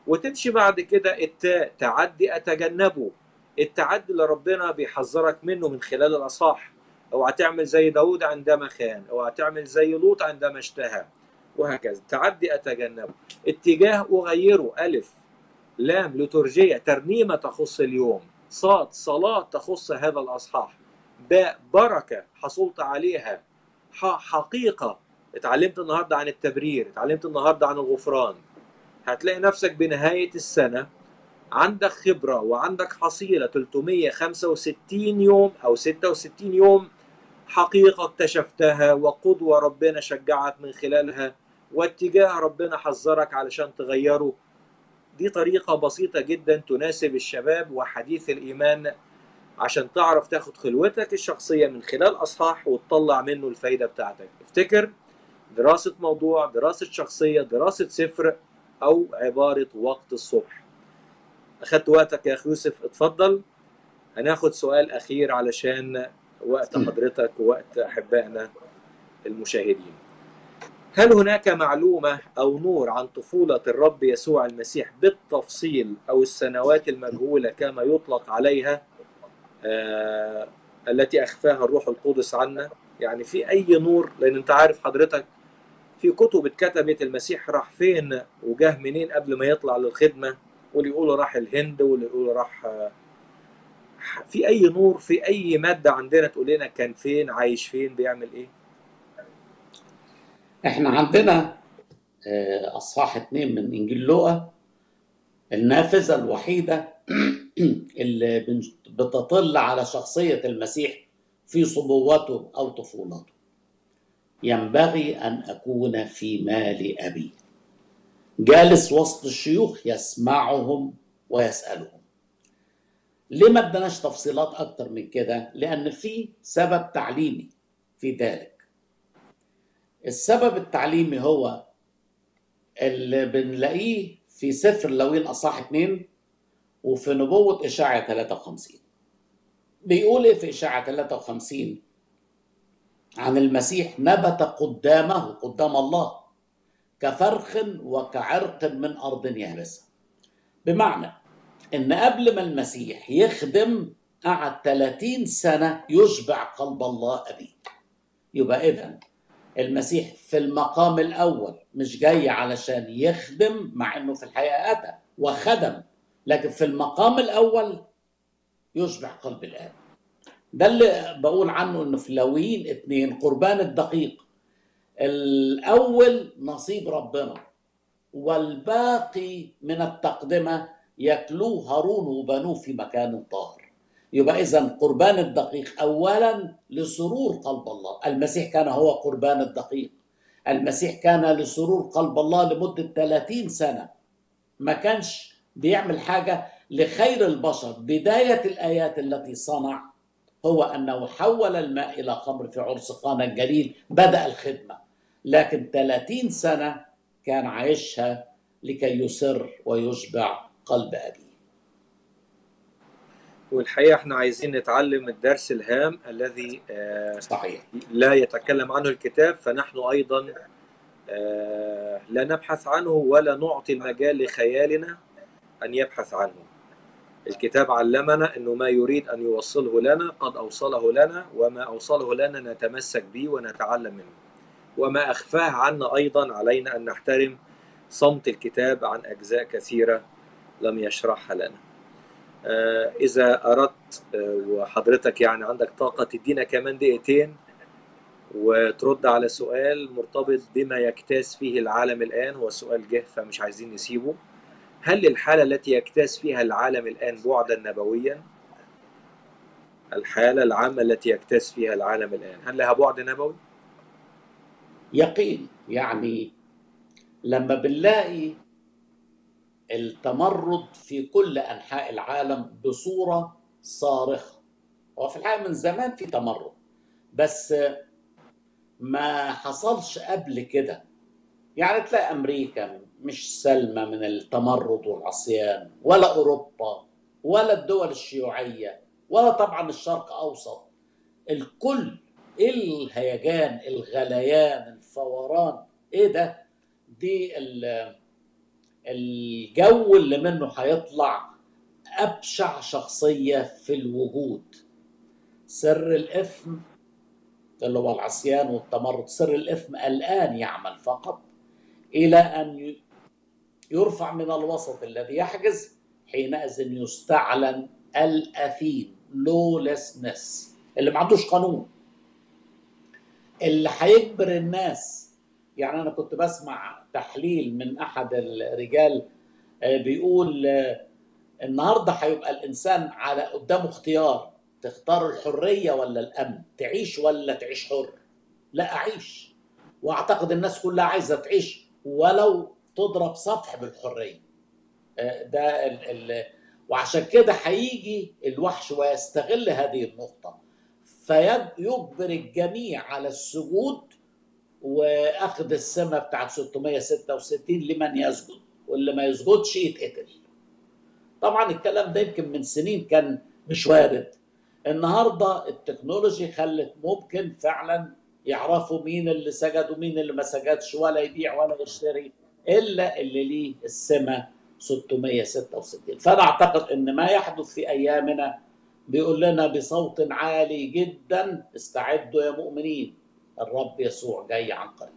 وتمشي بعد كده التاء تعدي أتجنبه. التعدي اللي ربنا بيحذرك منه من خلال الأصح. أوعى تعمل زي داود عندما خان أوعى تعمل زي لوط عندما اشتهى. وهكذا تعدي أتجنبه. اتجاه أغيره ألف. لام لترجية ترنيمة تخص اليوم. صاد صلاة تخص هذا الأصحاح. باء بركة حصلت عليها. ح حقيقة. اتعلمت النهاردة عن التبرير اتعلمت النهاردة عن الغفران. هتلاقي نفسك بنهاية السنة عندك خبرة وعندك حصيلة 365 يوم أو 66 يوم حقيقة اكتشفتها وقدوة ربنا شجعك من خلالها واتجاه ربنا حذرك علشان تغيره. دي طريقة بسيطة جدا تناسب الشباب وحديث الإيمان عشان تعرف تاخد خلوتك الشخصية من خلال أصحاح وتطلع منه الفايدة بتاعتك. افتكر دراسة موضوع دراسة شخصية دراسة سفر أو عبارة وقت الصبح. أخدت وقتك يا أخي يوسف؟ اتفضل. هناخد سؤال أخير علشان وقت حضرتك ووقت أحبائنا المشاهدين. هل هناك معلومة أو نور عن طفولة الرب يسوع المسيح بالتفصيل أو السنوات المجهولة كما يطلق عليها؟ التي أخفاها الروح القدس عنا. يعني في أي نور لأن أنت عارف حضرتك في كتب اتكتبت المسيح راح فين وجاه منين قبل ما يطلع للخدمة واللي يقولوا راح الهند واللي يقولوا راح آه في أي نور في أي مادة عندنا تقول لنا كان فين عايش فين بيعمل إيه؟ إحنا عندنا أصحاح اتنين من إنجيل لوقا النافذة الوحيدة اللي بتطل على شخصية المسيح في صبوته أو طفولته. ينبغي أن أكون في مال أبي. جالس وسط الشيوخ يسمعهم ويسألهم. ليه ما ادناش تفصيلات أكتر من كده؟ لأن في سبب تعليمي في ذلك. السبب التعليمي هو اللي بنلاقيه في سفر لوين أصحاح 2 وفي نبوة إشاعة 53 بيقول إيه في إشاعة 53 عن المسيح نبت قدامه قدام الله كفرخ وكعرق من أرض يابسة. بمعنى إن قبل ما المسيح يخدم قعد 30 سنة يشبع قلب الله أبيه يبقى إذن المسيح في المقام الأول مش جاي علشان يخدم مع إنه في الحقيقة أتى وخدم. لكن في المقام الأول يشبع قلب الآب. ده اللي بقول عنه إنه في لاويين اتنين قربان الدقيق. الأول نصيب ربنا والباقي من التقدمة يتلوه هارون وبنوه في مكان طاهر. يبقى إذا قربان الدقيق أولا لسرور قلب الله. المسيح كان هو قربان الدقيق. المسيح كان لسرور قلب الله لمدة 30 سنة. ما كانش بيعمل حاجة لخير البشر. بداية الآيات التي صنع هو أنه حول الماء إلى خمر في عرس قانا الجليل بدأ الخدمة. لكن 30 سنة كان عايشها لكي يسر ويشبع قلب أبيه. والحقيقة إحنا عايزين نتعلم الدرس الهام الذي آه صحيح. لا يتكلم عنه الكتاب فنحن أيضا آه لا نبحث عنه ولا نعطي المجال لخيالنا. أن يبحث عنه. الكتاب علمنا أنه ما يريد أن يوصله لنا قد أوصله لنا وما أوصله لنا نتمسك به ونتعلم منه. وما أخفاه عنا أيضا علينا أن نحترم صمت الكتاب عن أجزاء كثيرة لم يشرحها لنا. إذا أردت وحضرتك يعني عندك طاقة تدينا كمان دقيقتين وترد على سؤال مرتبط بما يكتاز فيه العالم الآن هو سؤال جه فمش عايزين نسيبه. هل الحالة التي يكتاز فيها العالم الآن بعدا نبويا؟ الحالة العامة التي يكتاز فيها العالم الآن هل لها بعد نبوي؟ يقين يعني لما بنلاقي التمرد في كل أنحاء العالم بصورة صارخة هو في الحقيقة من زمان في تمرد بس ما حصلش قبل كده يعني تلاقي أمريكا مش سلمة من التمرد والعصيان ولا أوروبا ولا الدول الشيوعية ولا طبعا الشرق أوسط. الكل الهيجان الغليان الفوران إيه ده؟ دي الجو اللي منه هيطلع أبشع شخصية في الوجود. سر الإثم اللي هو العصيان والتمرد سر الإثم الآن يعمل فقط. إلى أن يرفع من الوسط الذي يحجز حينئذ يستعلن الأثيم lawlessness. اللي ما عندوش قانون. اللي هيجبر الناس يعني أنا كنت بسمع تحليل من أحد الرجال آه، بيقول آه، النهارده هيبقى الإنسان على قدامه اختيار تختار الحرية ولا الأمن تعيش ولا تعيش حر؟ لا أعيش. وأعتقد الناس كلها عايزة تعيش ولو تضرب صفح بالحرية. آه، ده ال ال وعشان كده هيجي الوحش ويستغل هذه النقطة. فيجبر الجميع على السجود وأخذ السمه بتاعت 666 لمن يسجد واللي ما يسجدش يتقتل. طبعا الكلام ده يمكن من سنين كان مش وارد. النهارده التكنولوجي خلت ممكن فعلا يعرفوا مين اللي سجد ومين اللي ما سجدش ولا يبيع ولا يشتري إلا اللي ليه السمة 666 فأنا أعتقد إن ما يحدث في أيامنا بيقول لنا بصوت عالي جدا استعدوا يا مؤمنين الرب يسوع جاي عن قريب.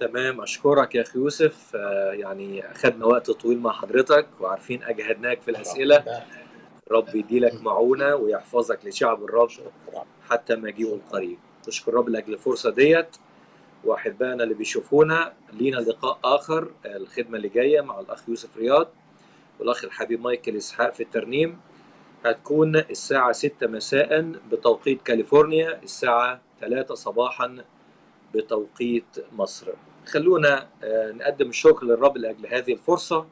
تمام أشكرك يا أخي يوسف. آه، يعني اخذنا وقت طويل مع حضرتك وعارفين أجهدناك في الأسئلة. رب يديلك معونة ويحفظك لشعب الرب. حتى مجيئه القريب. نشكر رب لأجل الفرصة ديت وأحبائنا اللي بيشوفونا لينا لقاء آخر الخدمة اللي جاية مع الأخ يوسف رياض والأخ الحبيب مايكل إسحاق في الترنيم. هتكون الساعة 6 مساء بتوقيت كاليفورنيا الساعة 3 صباحا بتوقيت مصر. خلونا آه، نقدم الشكر للرب لأجل هذه الفرصة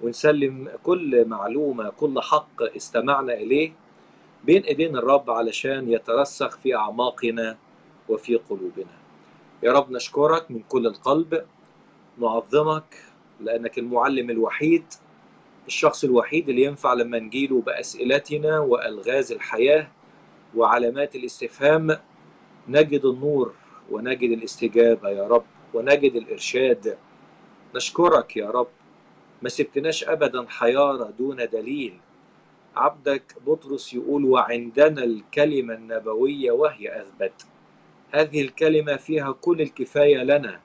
ونسلم كل معلومة كل حق استمعنا إليه. بين ايدين الرب علشان يترسخ في أعماقنا وفي قلوبنا. يا رب نشكرك من كل القلب نعظمك لأنك المعلم الوحيد الشخص الوحيد اللي ينفع لما نجيله بأسئلتنا وألغاز الحياة وعلامات الاستفهام. نجد النور ونجد الاستجابة يا رب ونجد الإرشاد. نشكرك يا رب. ما سبتناش ابدا حيارة دون دليل. عبدك بطرس يقول وعندنا الكلمة النبوية وهي أثبت. هذه الكلمة فيها كل الكفاية لنا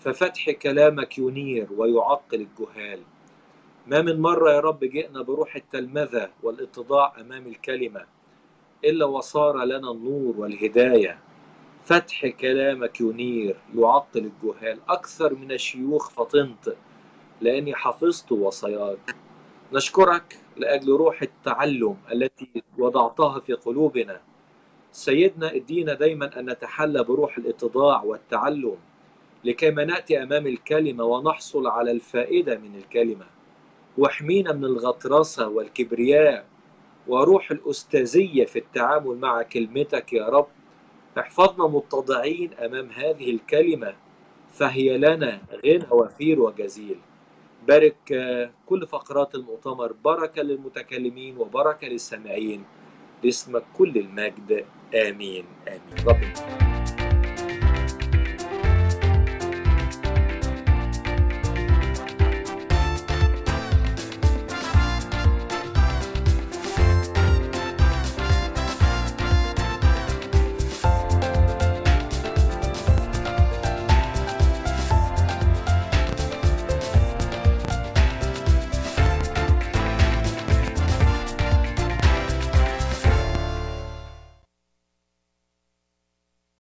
ففتح كلامك ينير ويعقل الجهال. ما من مرة يا رب جئنا بروح التلمذة والاتضاع أمام الكلمة إلا وصار لنا النور والهداية. فتح كلامك ينير يعقل الجهال. أكثر من الشيوخ فطنت لأني حفظت وصاياك نشكرك. لأجل روح التعلم التي وضعتها في قلوبنا. سيدنا ادينا دايما أن نتحلى بروح الإتضاع والتعلم لكيما نأتي أمام الكلمة ونحصل على الفائدة من الكلمة. واحمينا من الغطرسة والكبرياء وروح الأستاذية في التعامل مع كلمتك يا رب. احفظنا متضعين أمام هذه الكلمة فهي لنا غنى وفير وجزيل. بارك آه، كل فقرات المؤتمر بركة للمتكلمين وبركة للسامعين. لاسمك كل المجد آمين آمين. رب